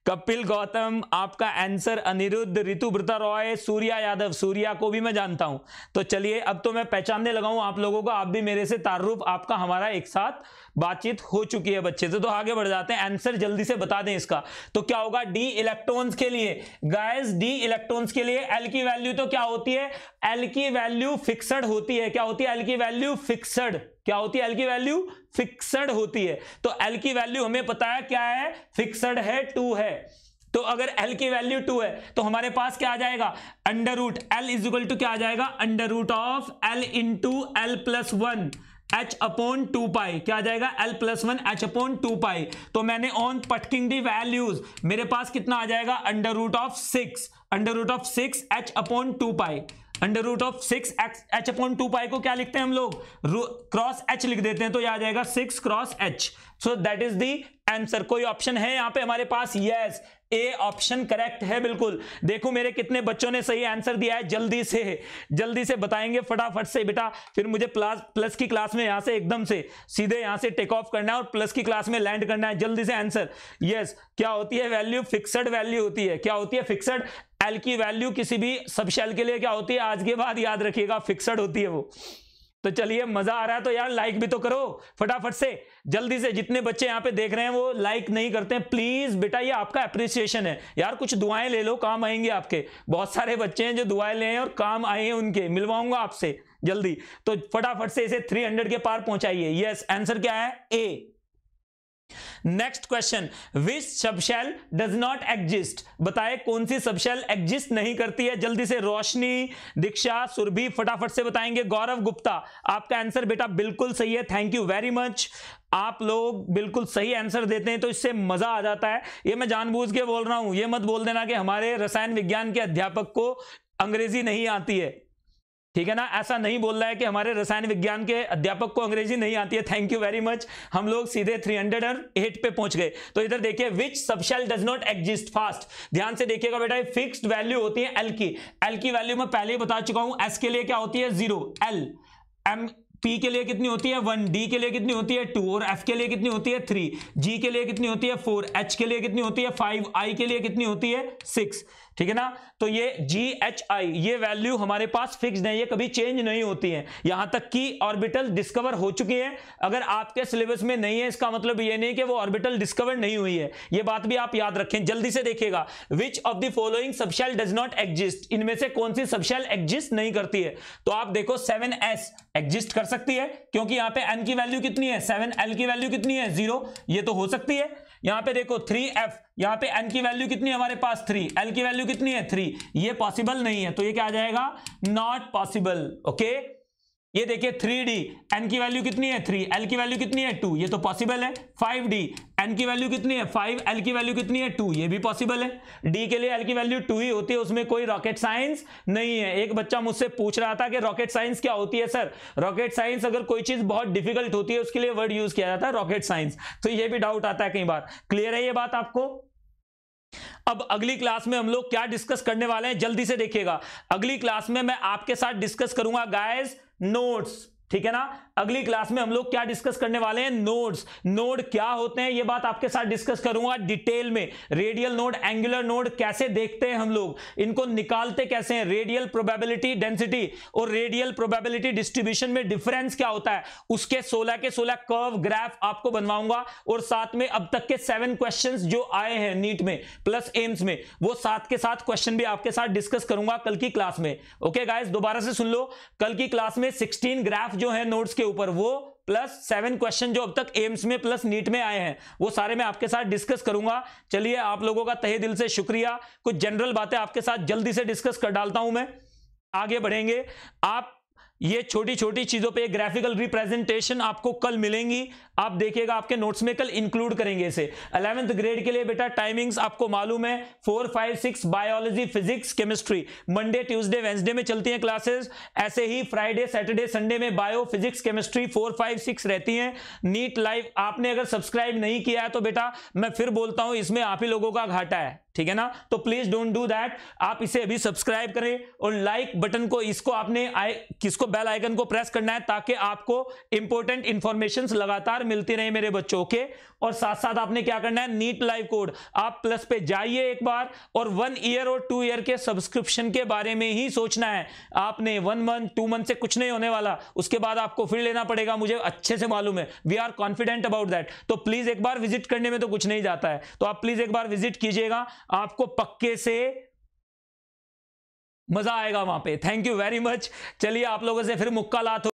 कपिल गौतम, आपका आंसर अनिरुद्ध ऋतुव्रता रॉय, सूर्या यादव। सूर्या को भी मैं जानता हूँ। तो चलिए, अब तो मैं पहचानने लगा हूँ आप लोगों को। आप भी मेरे से तारुफ, आपका हमारा एक साथ बातचीत हो चुकी है बच्चे से। तो आगे बढ़ जाते हैं। आंसर जल्दी से बता दें इसका। तो क्या होगा? डी इलेक्ट्रॉन्स के लिए। गायस डी इलेक्ट्रॉन्स के लिए एल की वैल्यू तो क्या होती है? एल की वैल्यू फिक्सड होती है। क्या होती है? एल की वैल्यू फिक्सड क्या होती है? एल की वैल्यू फिक्सड होती है। तो एल की वैल्यू हमें पता है क्या है? फिक्सड है टू है। तो अगर एल की वैल्यू टू है तो हमारे पास क्या आ जाएगा? Under root L is equal to क्या आ जाएगा? Under root of L into L plus one H upon two pi क्या आ जाएगा? L plus one H upon two pi तो मैंने ऑन पटकिंग दी वैल्यूज़ मेरे पास कितना आ जाएगा? Under root of six under root of six H upon two pi under root of six H upon two pi को क्या लिखते हैं हम लोग? क्रॉस एच लिख देते हैं तो यह आ जाएगा six cross H so that is the answer कोई ऑप्शन है यहाँ पे हमारे पास? यस ए ऑप्शन करेक्ट है बिल्कुल। देखो मेरे कितने बच्चों ने सही आंसर दिया है जल्दी से। जल्दी से बताएँगे फटाफट से बेटा। फिर मुझे प्लस प्लस की क्लास में यहाँ से एकदम से सीधे यहाँ से टेक ऑफ़ करना है और प्लस की क्लास में लैंड करना है। जल्दी से आंसर यस क्या होती है वैल्यू फिक्सड वैल्यू होती है। क्या होती है? फिक्सड एल की वैल्यू किसी भी सब शेल के लिए क्या होती है? आज के बाद याद रखिएगा फिक्सड होती है वो। तो चलिए, मज़ा आ रहा है तो यार लाइक भी तो करो, फटाफट से। जल्दी से जितने बच्चे यहाँ पे देख रहे हैं वो लाइक नहीं करते हैं। प्लीज़ बेटा, ये आपका अप्रिसिएशन है। यार, कुछ दुआएँ ले लो, काम आएँगे आपके। बहुत सारे बच्चे हैं जो दुआएँ ले हैं और काम आए हैं उनके। मिलवाऊँगा आपसे, जल्दी। तो फटाफट से इसे 300 के पार पहुंचाइए। यस आंसर क्या है? A next question which subshell does not exist बताए कौन सी सबशेल एग्जिस्ट नहीं करती है? जल्दी से रोशनी, दीक्षा, सुरभि फटाफट से बताएँगे। गौरव गुप्ता, आपका आंसर बेटा बिल्कुल सही है। थैंक यू वेरी मच आप लोग बिल्कुल सही आंसर देते हैं तो इससे मज़ा आ जाता है। ये मैं जानबूझ के बोल रहा हूँ। ये मत बोल देना कि हमारे रसायन विज्ञान के अध्यापक को अंग्रेज़ी नहीं आती है। ठीक है ना? ऐसा नहीं बोल रहा है कि हमारे रसायन विज्ञान के अध्यापक को अंग्रेज़ी नहीं आती है। थैंक यू वेरी मच हम लोग सीधे 308 पे पहुँच गए। तो इधर देखिए which subshell does not exist fast ध्यान से देखिएगा बेटा फिक्स्ड वैल्यू होती है एल की। एल की वैल्यू मैं पहले ही बता चुका हूँ। एस के लिए क्या होती है? ज़ीरो एल एम पी के लिए कितनी होती है? वन डी के लिए कितनी होती है? टू और एफ़ के लिए कितनी होती है? थ्री जी के लिए कितनी होती है? फोर एच के लिए कितनी होती है? फाइव आई के लिए कितनी होती है? सिक्स ठीक है ना? तो ये जी एच आई ये वैल्यू हमारे पास फिक्स है ये कभी चेंज नहीं होती है। यहाँ तक कि ऑर्बिटल डिस्कवर हो चुकी है। अगर आपके सिलेबस में नहीं है, इसका मतलब ये नहीं कि वो ऑर्बिटल डिस्कवर नहीं हुई है। ये बात भी आप याद रखें, जल्दी से देखिएगा। Which of the following subshell does not exist इनमें से कौन सी सबशेल एग्जिस्ट नहीं करती है? तो आप देखो सेवन एस एग्जिस्ट कर सकती है, क्योंकि यहाँ पे एन की वैल्यू कितनी है? सेवन एल की वैल्यू कितनी है? ज़ीरो ये तो हो सकती है। यहाँ पे देखो थ्री एफ़ यहाँ पे एन की वैल्यू कितनी है हमारे पास? थ्री एल की वैल्यू कितनी है? थ्री ये पॉसिबल नहीं है तो ये क्या आ जाएगा? नॉट पॉसिबल ओके ये देखिए थ्री डी एन की वैल्यू कितनी है? थ्री एल की वैल्यू कितनी है? टू ये तो पॉसिबल है। फाइव डी एन की वैल्यू कितनी है? फाइव एल की वैल्यू कितनी है? टू ये भी पॉसिबल है। डी के लिए एल की वैल्यू टू ही होती है, उसमें कोई रॉकेट साइंस नहीं है। एक बच्चा मुझसे पूछ रहा था कि रॉकेट साइंस क्या होती है सर रॉकेट साइंस अगर कोई चीज़ बहुत डिफ़िकल्ट होती है, उसके लिए वर्ड यूज़ किया जाता है रॉकेट साइंस तो ये भी डाउट आता है कई बार। क्लियर है ये बात आपको? अब अगली क्लास में हम लोग क्या डिस्कस करने वाले हैं? जल्दी से देखिएगा। अगली क्लास में मैं आपके साथ डिस्कस करूँगा गाइस नोट्स ठीक है ना? अगली क्लास में हम लोग क्या डिस्कस करने वाले हैं? नोड्स नोड क्या होते हैं? ये बात आपके साथ डिस्कस करूँगा डिटेल में। रेडियल नोड एंगुलर नोड कैसे देखते हैं हम लोग? इनको निकालते कैसे हैं? रेडियल प्रोबेबिलिटी डेंसिटी और रेडियल प्रोबेबिलिटी डिस्ट्रीब्यूशन में डिफरेंस क्या होता है? उसके 16 के 16 कर्व ग्राफ आपको बनवाऊँगा और साथ में अब तक के सेवन क्वेश्चन जो आए हैं नीट में प्लस एम्स में, वो साथ के साथ क्वेश्चन भी आपके साथ डिस्कस करूँगा कल की क्लास में। ओके गाइस दोबारा से सुन लो। कल की क्लास में सिक्सटीन ग्राफ जो है नोट्स के ऊपर, वो प्लस सेवन क्वेश्चन जो अब तक एम्स में प्लस नीट में आए हैं, वो सारे मैं आपके साथ डिस्कस करूँगा। चलिए आप लोगों का तहे दिल से शुक्रिया। कुछ जनरल बातें आपके साथ जल्दी से डिस्कस कर डालता हूँ मैं। आगे बढ़ेंगे। आप ये छोटी छोटी चीज़ों पे ग्राफिकल रिप्रेजेंटेशन आपको कल मिलेंगी। आप देखिएगा, आपके नोट्स में कल इंक्लूड करेंगे इसे। अलेवेंथ ग्रेड के लिए बेटा टाइमिंग्स आपको मालूम है four five six biology physics chemistry Monday Tuesday Wednesday में चलती हैं क्लासेस ऐसे ही फ्राइडे सैटरडे संडे में bio physics chemistry four five six रहती हैं। नीट लाइव आपने अगर सब्सक्राइब नहीं किया है तो बेटा, मैं फिर बोलता हूँ, इसमें आप ही लोगों का घाटा है, ठीक है ना? तो प्लीज़ डोंट डू दैट आप इसे अभी सब्सक्राइब करें और लाइक बटन को, इसको आपने आए किसको बेल आइकन को प्रेस करना है ताकि आपको इंपॉर्टेंट इंफॉर्मेशन लगातार मिलती रहे मेरे बच्चों के और साथ साथ आपने क्या करना है? NEET live code. आप प्लस पे जाइए एक बार और वन ईयर और टू ईयर के सब्सक्रिप्शन के बारे में ही सोचना है। आपने वन मंथ, टू मंथ से कुछ नहीं होने वाला। उसके बाद आपको फिर लेना पड़ेगा, मुझे अच्छे से मालूम है। We are confident about that तो प्लीज़ एक बार विज़िट करने में तो कुछ नहीं जाता है। तो आप प्लीज़ एक बार विज़िट कीजिएगा। आपको पक्के से मज़ा आएगा वहाँ पे। थैंक यू वेरी मच चलिए आप लोगों से फिर मुक्कालात